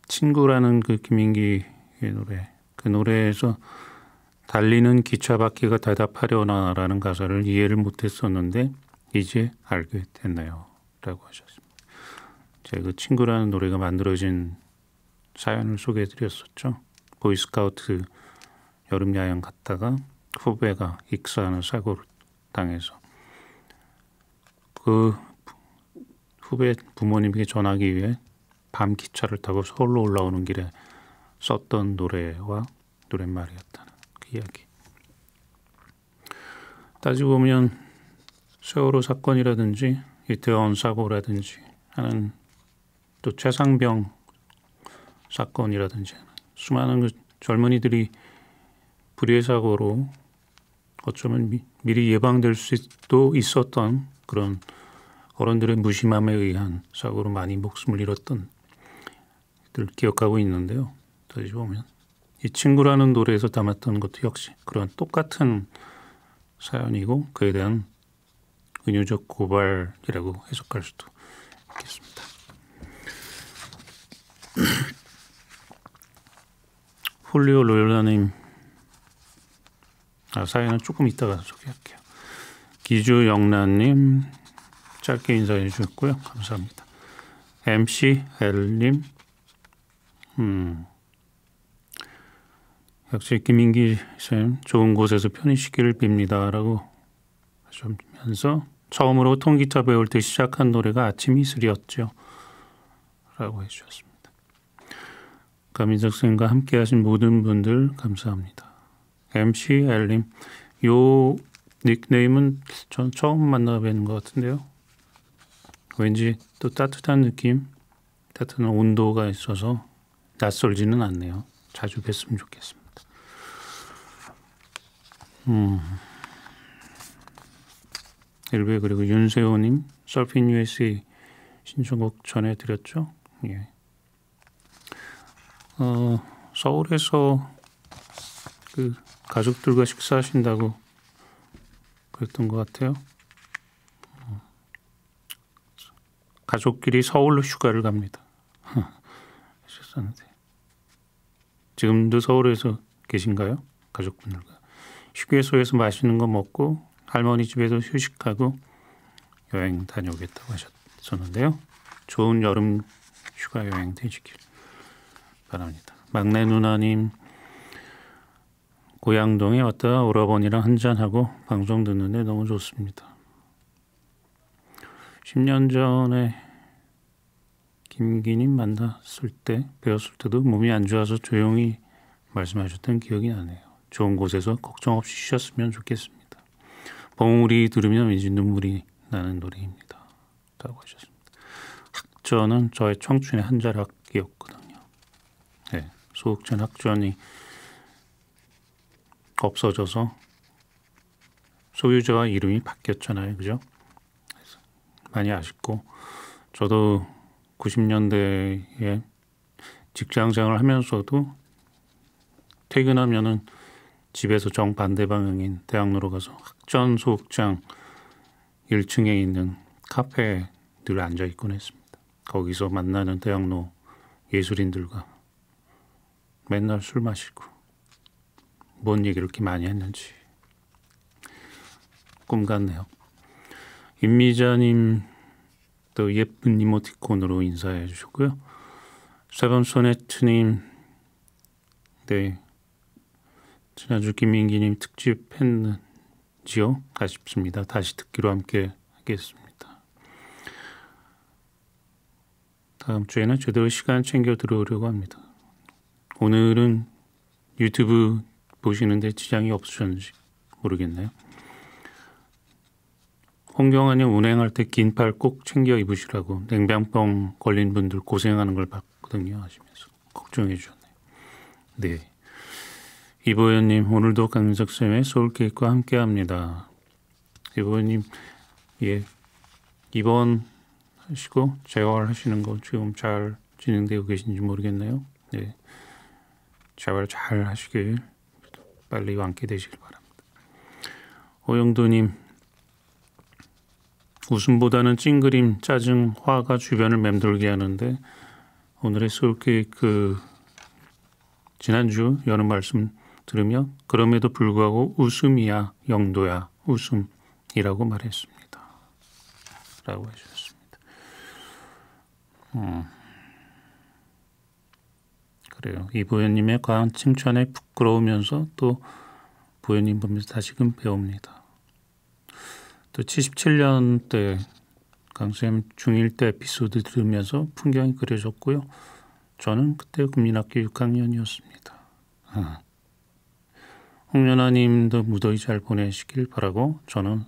친구라는 그 김민기의 노래 그 노래에서 달리는 기차 바퀴가 대답하려나라는 가사를 이해를 못했었는데 이제 알게 됐네요. 라고 하셨습니다. 제가 그 친구라는 노래가 만들어진 사연을 소개해 드렸었죠. 보이스카우트 여름 야영 갔다가 후배가 익사하는 사고를 당해서 그 후배 부모님에게 전하기 위해 밤 기차를 타고 서울로 올라오는 길에 썼던 노래와 노랫말이었다는 그 이야기. 따지고 보면 세월호 사건이라든지 이태원 사고라든지 하는 또 최상병 사건이라든지 수많은 그 젊은이들이 불의의 사고로 어쩌면 미, 미리 예방될 수도 있었던 그런 어른들의 무심함에 의한 사고로 많이 목숨을 잃었던 들 기억하고 있는데요. 다시 보면 이 친구라는 노래에서 담았던 것도 역시 그런 똑같은 사연이고 그에 대한 은유적 고발이라고 해석할 수도 있겠습니다. 홀리오 로열라님 아, 사연은 조금 이따가 소개할게요. 기주 영란님 짧게 인사해 주셨고요. 감사합니다. MC L님 음, 역시 김민기 쌤 좋은 곳에서 편히 쉬기를 빕니다라고 하시면서 처음으로 통기타 배울 때 시작한 노래가 아침 이슬이었죠. 라고 해주셨습니다. 가민석 쌤과 함께 하신 모든 분들 감사합니다. MC 엘님 요 닉네임은 전 처음 만나 뵙는 것 같은데요. 왠지 또 따뜻한 느낌, 따뜻한 온도가 있어서 낯설지는 않네요. 자주 뵀으면 좋겠습니다. 음. 일부에 그리고 윤세호님 서핑 USA 신청곡 전해드렸죠. 예. 어, 서울에서 그 가족들과 식사하신다고 그랬던 것 같아요. 어, 가족끼리 서울로 휴가를 갑니다. 하셨었는데 지금도 서울에서 계신가요? 가족분들과 휴게소에서 맛있는 거 먹고 할머니 집에서 휴식하고 여행 다녀오겠다고 하셨었는데요. 좋은 여름 휴가 여행 되시길 바랍니다. 막내 누나님 고양동에 왔다가 오라버니랑 한잔하고 방송 듣는데 너무 좋습니다. 10년 전에 김기님 만났을 때 배웠을 때도 몸이 안 좋아서 조용히 말씀하셨던 기억이 나네요. 좋은 곳에서 걱정 없이 쉬셨으면 좋겠습니다. 봉우리 들으면 왠지 눈물이 나는 노래입니다. 라고 하셨습니다. 학전은 저의 청춘의 한 자락이었거든요. 네, 소극전 학전이 없어져서 소유자와 이름이 바뀌었잖아요. 그죠? 많이 아쉽고 저도 90년대에 직장 생활을 하면서도 퇴근하면은 집에서 정반대 방향인 대학로로 가서 학전 소극장 1층에 있는 카페에 늘 앉아 있곤 했습니다. 거기서 만나는 대학로 예술인들과 맨날 술 마시고 뭔 얘기를 이렇게 많이 했는지 꿈 같네요. 임미자님 또 예쁜 이모티콘으로 인사해 주셨고요. 세번소네트님 네 지난주 김민기님 특집 했는지요? 아쉽습니다. 다시 듣기로 함께 하겠습니다. 다음 주에는 제대로 시간 챙겨 들어오려고 합니다. 오늘은 유튜브 보시는데 지장이 없으셨는지 모르겠네요. 홍경아님 운행할 때 긴 팔 꼭 챙겨 입으시라고 냉병병 걸린 분들 고생하는 걸 봤거든요 하시면서 걱정해 주셨네요. 네. 이보현님 오늘도 강민석 쌤의 소울 케이크와 함께합니다. 이보현님 예 입원 하시고 재활 하시는 거 지금 잘 진행되고 계신지 모르겠네요. 네. 재활 잘 하시길 빨리 완쾌되시길 바랍니다. 오영도님 웃음보다는 찡그림, 짜증, 화가 주변을 맴돌게 하는데 오늘의 소울케이크 지난주 여는 말씀 들으며 그럼에도 불구하고 웃음이야 영도야 웃음이라고 말했습니다. 라고 해주셨습니다. 음. 그래요. 이보현님의 과한 칭찬에 부끄러우면서 또 보현님 보면서 다시금 배웁니다. 또 77년 때 강쌤 중1 때 에피소드 들으면서 풍경이 그려졌고요. 저는 그때 국민학교 6학년이었습니다. 아. 홍연아님도 무더위 잘 보내시길 바라고 저는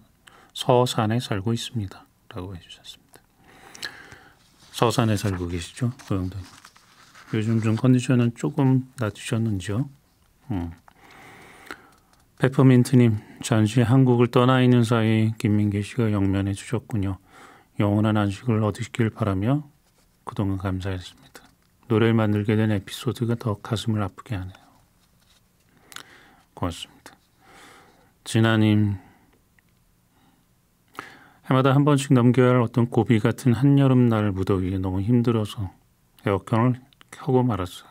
서산에 살고 있습니다. 라고 해주셨습니다. 서산에 살고 계시죠? 고영도 요즘 좀 컨디션은 조금 낮으셨는지요? 음. 페퍼민트님 잠시 한국을 떠나 있는 사이 김민기 씨가 영면해 주셨군요. 영원한 안식을 얻으시길 바라며 그동안 감사했습니다. 노래를 만들게 된 에피소드가 더 가슴을 아프게 하네요. 고맙습니다. 진아님 해마다 한 번씩 넘겨야 할 어떤 고비 같은 한여름날 무더위에 너무 힘들어서 에어컨을 켜고 말았어요.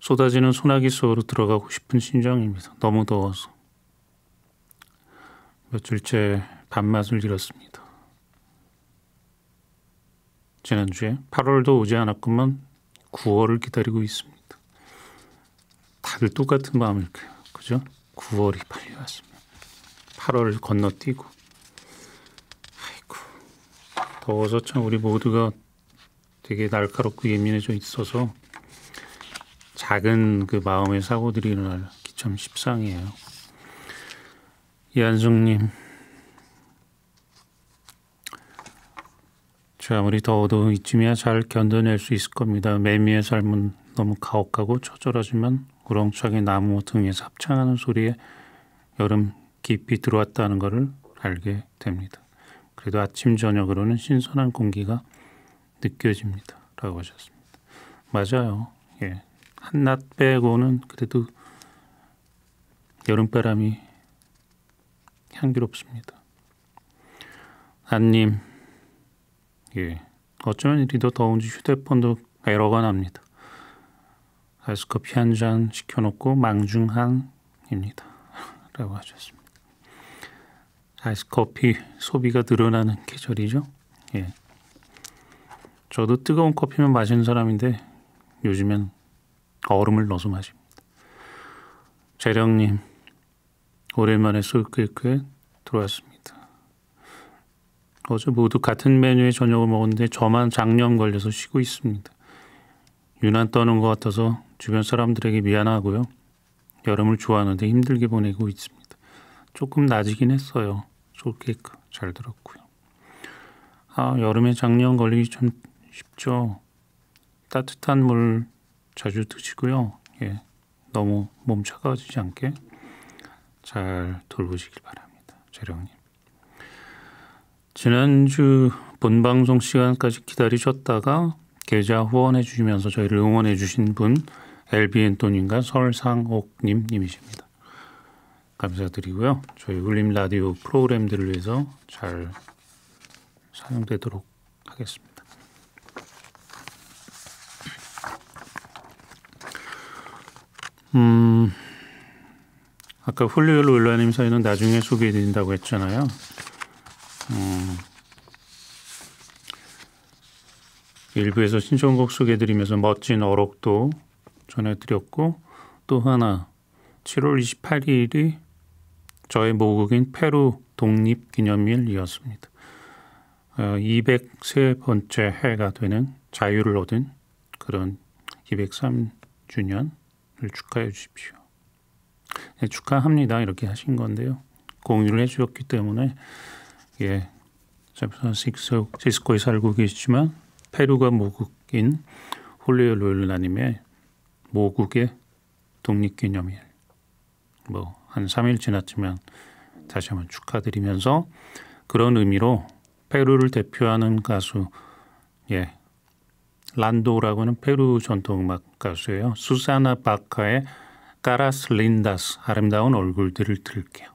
쏟아지는 소나기 속으로 들어가고 싶은 심정입니다. 너무 더워서. 며칠째 밥맛을 잃었습니다. 지난주에 8월도 오지 않았구만 9월을 기다리고 있습니다. 다들 똑같은 마음일 거예요. 그죠? 9월이 빨리 왔습니다. 8월을 건너뛰고 아이고 더워서 참 우리 모두가 되게 날카롭고 예민해져 있어서 작은 그 마음의 사고들이 일어나기 참 십상이에요. 이한숙님, 저 아무리 더워도 이쯤이야 잘 견뎌낼 수 있을 겁니다. 매미의 삶은 너무 가혹하고 처절하지만 우렁차게 나무 등에서 합창하는 소리에 여름 깊이 들어왔다는 것을 알게 됩니다. 그래도 아침 저녁으로는 신선한 공기가 느껴집니다. 라고 하셨습니다. 맞아요. 예. 한낮 빼고는 그래도 여름바람이 향기롭습니다. 안님, 예. 어쩌면 이리 더 더운지 휴대폰도 에러가 납니다. 아이스커피 한 잔 시켜놓고 망중한입니다. 라고 하셨습니다. 아이스커피 소비가 늘어나는 계절이죠. 예.
저도 뜨거운 커피만 마시는 사람인데 요즘엔 얼음을 넣어서 마십니다. 재령님 오랜만에 솔케이크에 들어왔습니다. 어제 모두 같은 메뉴의 저녁을 먹었는데 저만 장염 걸려서 쉬고 있습니다. 유난 떠는 것 같아서 주변 사람들에게 미안하고요. 여름을 좋아하는데 힘들게 보내고 있습니다. 조금 낮이긴 했어요. 솔케이크 잘 들었고요. 아 여름에 장염 걸리기 좀 쉽죠. 따뜻한 물 자주 드시고요. 예, 너무 몸 차가워지지 않게 잘 돌보시길 바랍니다. 재령님. 지난주 본 방송 시간까지 기다리셨다가 계좌 후원해 주시면서 저희를 응원해 주신 분 엘비엔토님과 설상옥님 님이십니다. 감사드리고요. 저희 울림 라디오 프로그램들을 위해서 잘 사용되도록 하겠습니다. 음, 아까 훌리오 롤라님 사연은 나중에 소개해드린다고 했잖아요. 음, 일부에서 신청곡 소개해드리면서 멋진 어록도 전해드렸고 또 하나 7월 28일이 저의 모국인 페루 독립기념일이었습니다. 어, 203번째 해가 되는 자유를 얻은 그런 203주년을 축하해 주십시오. 네, 축하합니다. 이렇게 하신 건데요. 공유를 해 주셨기 때문에 예, 샌프란시스코에 살고 계시지만 페루가 모국인 홀리오 로일라님의 모국의 독립기념일 뭐 한 3일 지났지만 다시 한번 축하드리면서 그런 의미로 페루를 대표하는 가수 예 란도라고 하는 페루 전통 음악 가수예요. 수사나 바카의 까라스 린다스 아름다운 얼굴들을 들을게요.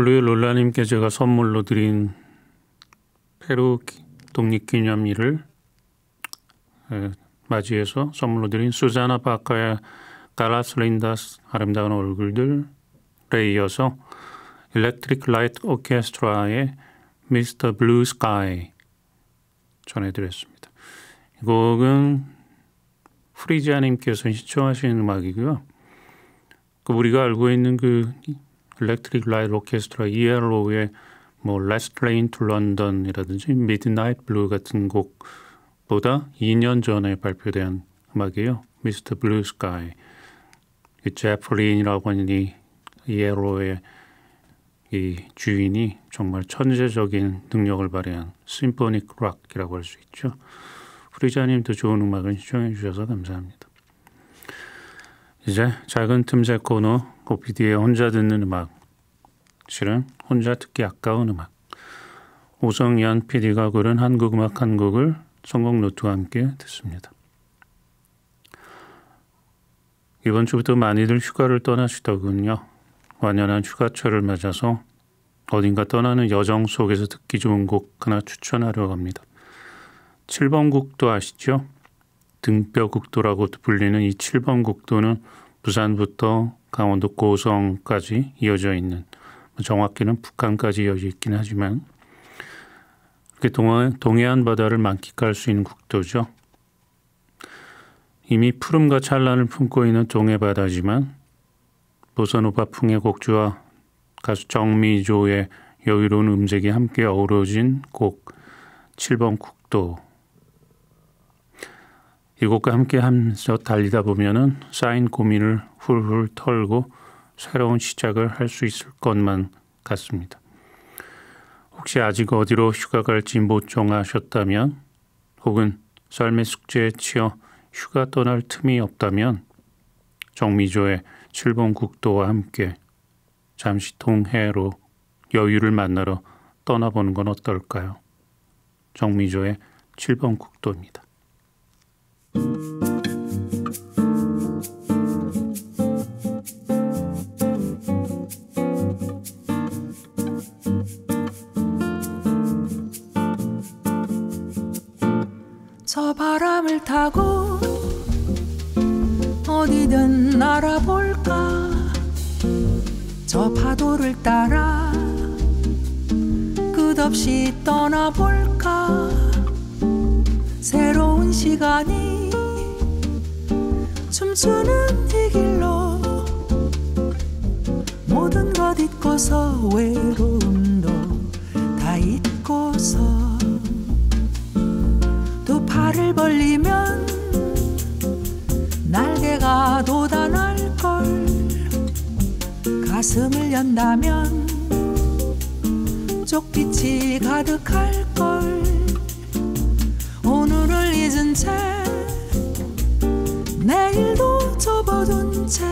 훌루의 롤라님께 제가 선물로 드린 페루 기- 독립기념일을 에, 맞이해서 선물로 드린 수자나 바카의 Caras Lindas 아름다운 얼굴들에 이어서 일렉트릭 라이트 오케스트라의 Mr. Blue Sky 전해드렸습니다. 이 곡은 프리지아님께서 신청하신 음악이고요. 그 우리가 알고 있는 그 일렉트릭 라이트 오케스트라 ELO의 뭐 Last Train to London이라든지 Midnight Blue 같은 곡보다 2년 전에 발표된 음악이에요. Mr. Blue Sky. 제프 린이라고 하는 이 ELO의 이 주인이 정말 천재적인 능력을 발휘한 symphonic 락이라고 할 수 있죠. 프리지아님도 좋은 음악을 신청해 주셔서 감사합니다. 이제 작은 틈새 코너 OPD의 혼자 듣는 음악 실은 혼자 듣기 아까운 음악 오성연 PD가 고른 한국 음악 한 곡을 성공 노트와 함께 듣습니다. 이번 주부터 많이들 휴가를 떠나시더군요. 완연한 휴가철을 맞아서 어딘가 떠나는 여정 속에서 듣기 좋은 곡 하나 추천하려고 합니다. 7번 국도 아시죠? 등뼈 국도라고도 불리는 이 7번 국도는 부산부터 강원도 고성까지 이어져 있는 정확히는 북한까지 이어져 있긴 하지만 이렇게 동해, 동해안 바다를 만끽할 수 있는 국도죠. 이미 푸름과 찬란을 품고 있는 동해 바다지만 보사노바 풍의 곡주와 가수 정미조의 여유로운 음색이 함께 어우러진 곡 7번 국도 이 곡과 함께 하면서 달리다 보면은 쌓인 고민을 훌훌 털고 새로운 시작을 할 수 있을 것만 같습니다. 혹시 아직 어디로 휴가 갈지 못 정하셨다면 혹은 삶의 숙제에 치여 휴가 떠날 틈이 없다면 정미조의 7번 국도와 함께 잠시 동해로 여유를 만나러 떠나보는 건 어떨까요? 정미조의 7번 국도입니다.
저 바람을 타고 어디든 날아볼까? 저 파도를 따라 끝없이 떠나볼까 새로운 시간이 춤추는 이 길로 모든 것 잊고서 외로움도 다 잊고서 두 팔을 벌리면 날개가 돋아날 걸 가슴을 연다면 쪽빛이 가득할 걸 잊은 채 내일도 접어둔 채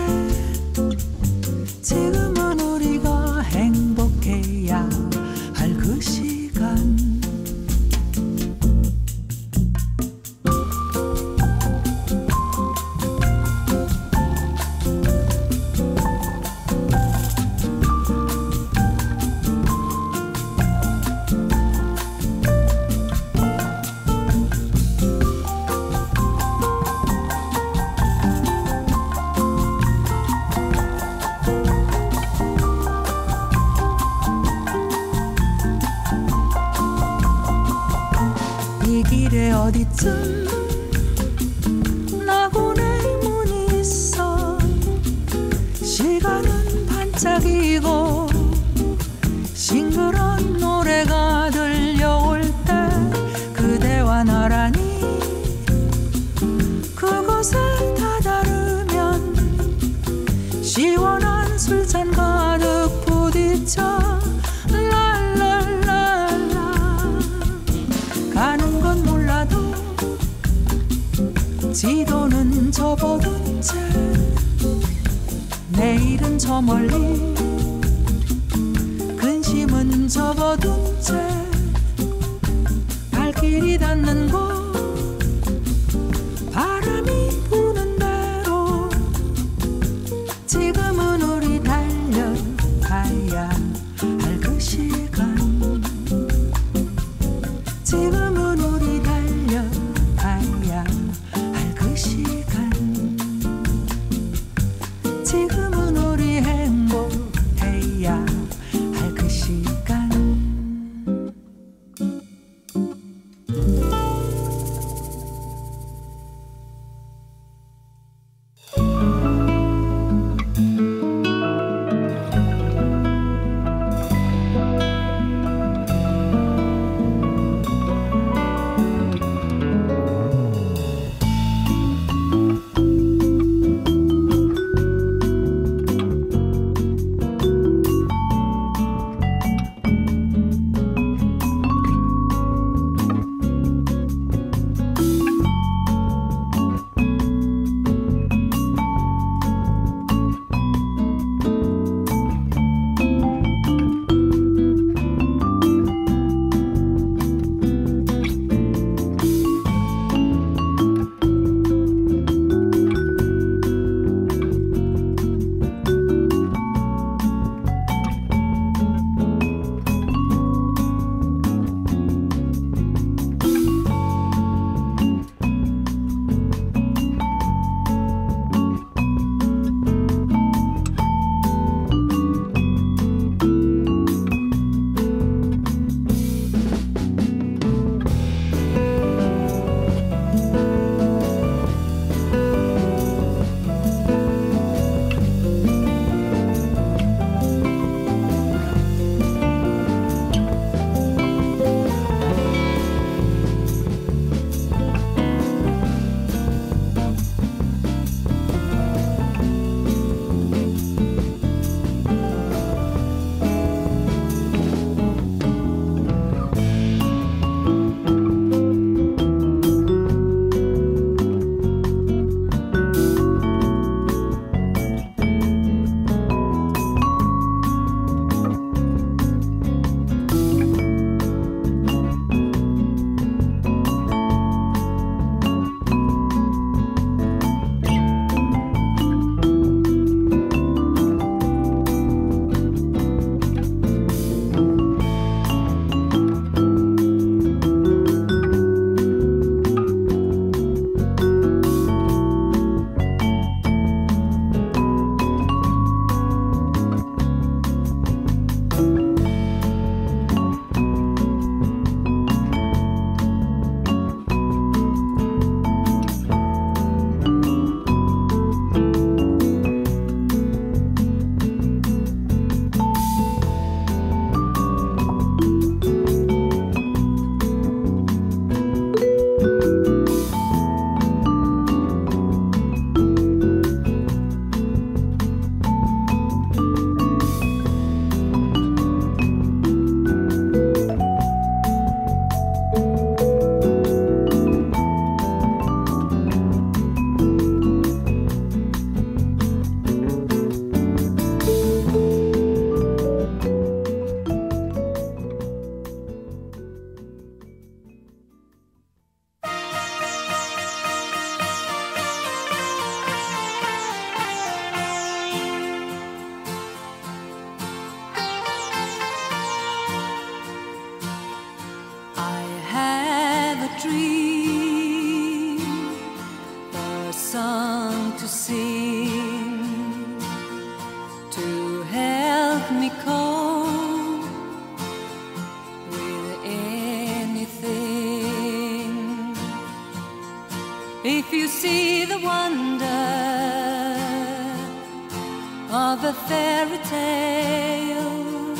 a fairy tale,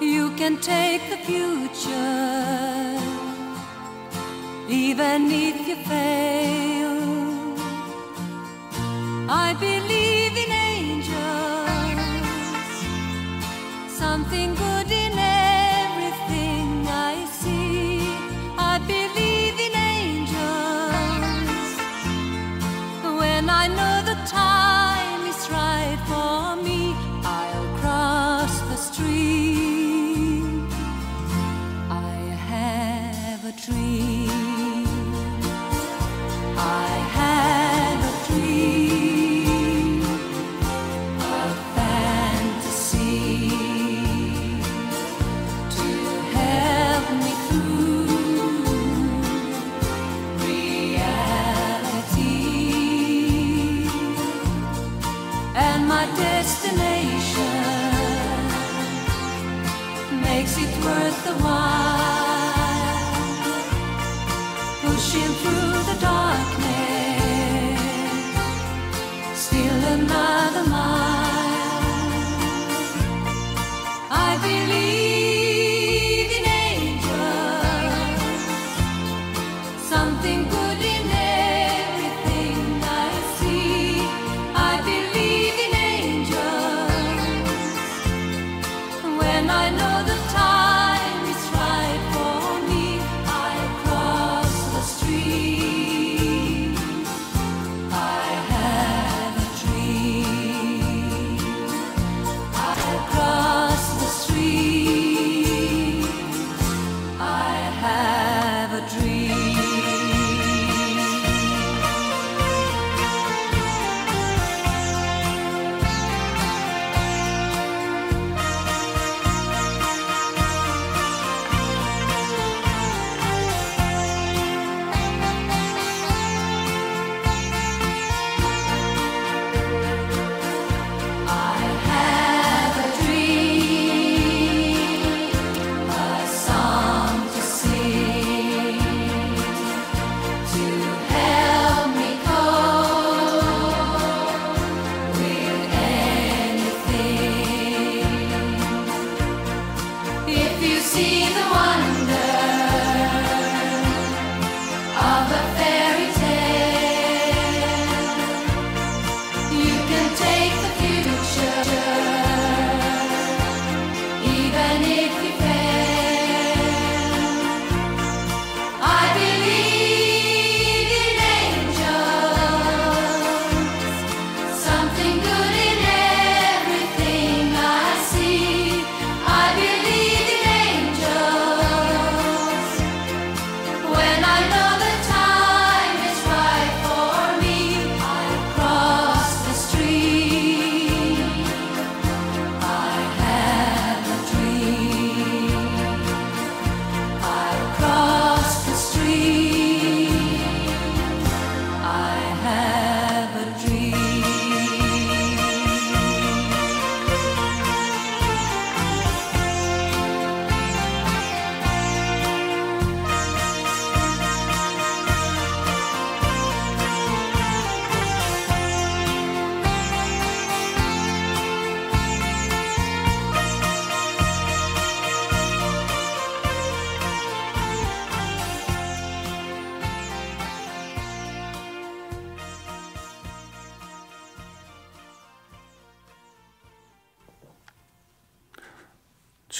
you can take the future, even if you fail.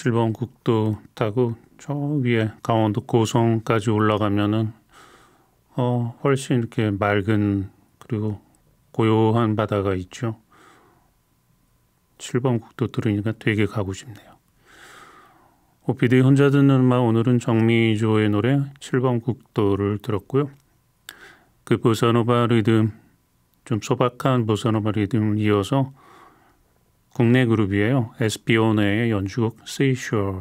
7번 국도 타고 저 위에 강원도 고성까지 올라가면은 어 훨씬 이렇게 맑은 그리고 고요한 바다가 있죠. 7번 국도 들으니까 되게 가고 싶네요. 오피디 혼자 듣는 음악 오늘은 정미조의 노래 7번 국도를 들었고요. 그 보사노바 리듬 좀 소박한 보사노바 리듬을 이어서 국내 그룹이에요. 에스피오네의 연주곡 Seashore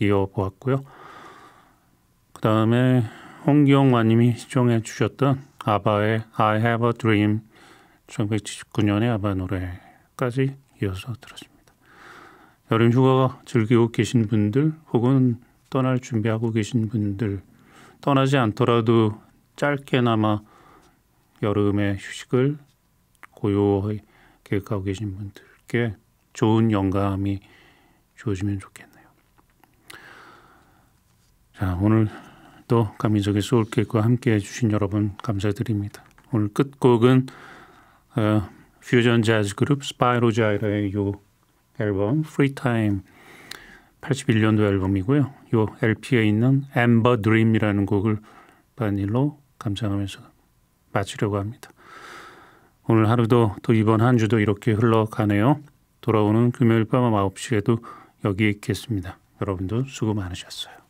이어보았고요. 그 다음에 홍기영와님이 시청해 주셨던 아바의 I Have a Dream 1979년의 아바 노래까지 이어서 들었습니다. 여름 휴가 즐기고 계신 분들 혹은 떠날 준비하고 계신 분들 떠나지 않더라도 짧게나마 여름의 휴식을 고요하게 계획하고 계신 분들께 좋은 영감이 주어지면 좋겠네요. 자 오늘 또 강민석의 소울케이크와 함께 해주신 여러분 감사드립니다. 오늘 끝곡은 어, 퓨전 재즈 그룹 스파이로 자이라의 요 앨범 Freetime 81년도 앨범이고요. 요 LP에 있는 Amber Dream이라는 곡을 바닐로 감상하면서 마치려고 합니다. 오늘 하루도 또 이번 한 주도 이렇게 흘러가네요. 돌아오는 금요일 밤 9시에도 여기 있겠습니다. 여러분도 수고 많으셨어요.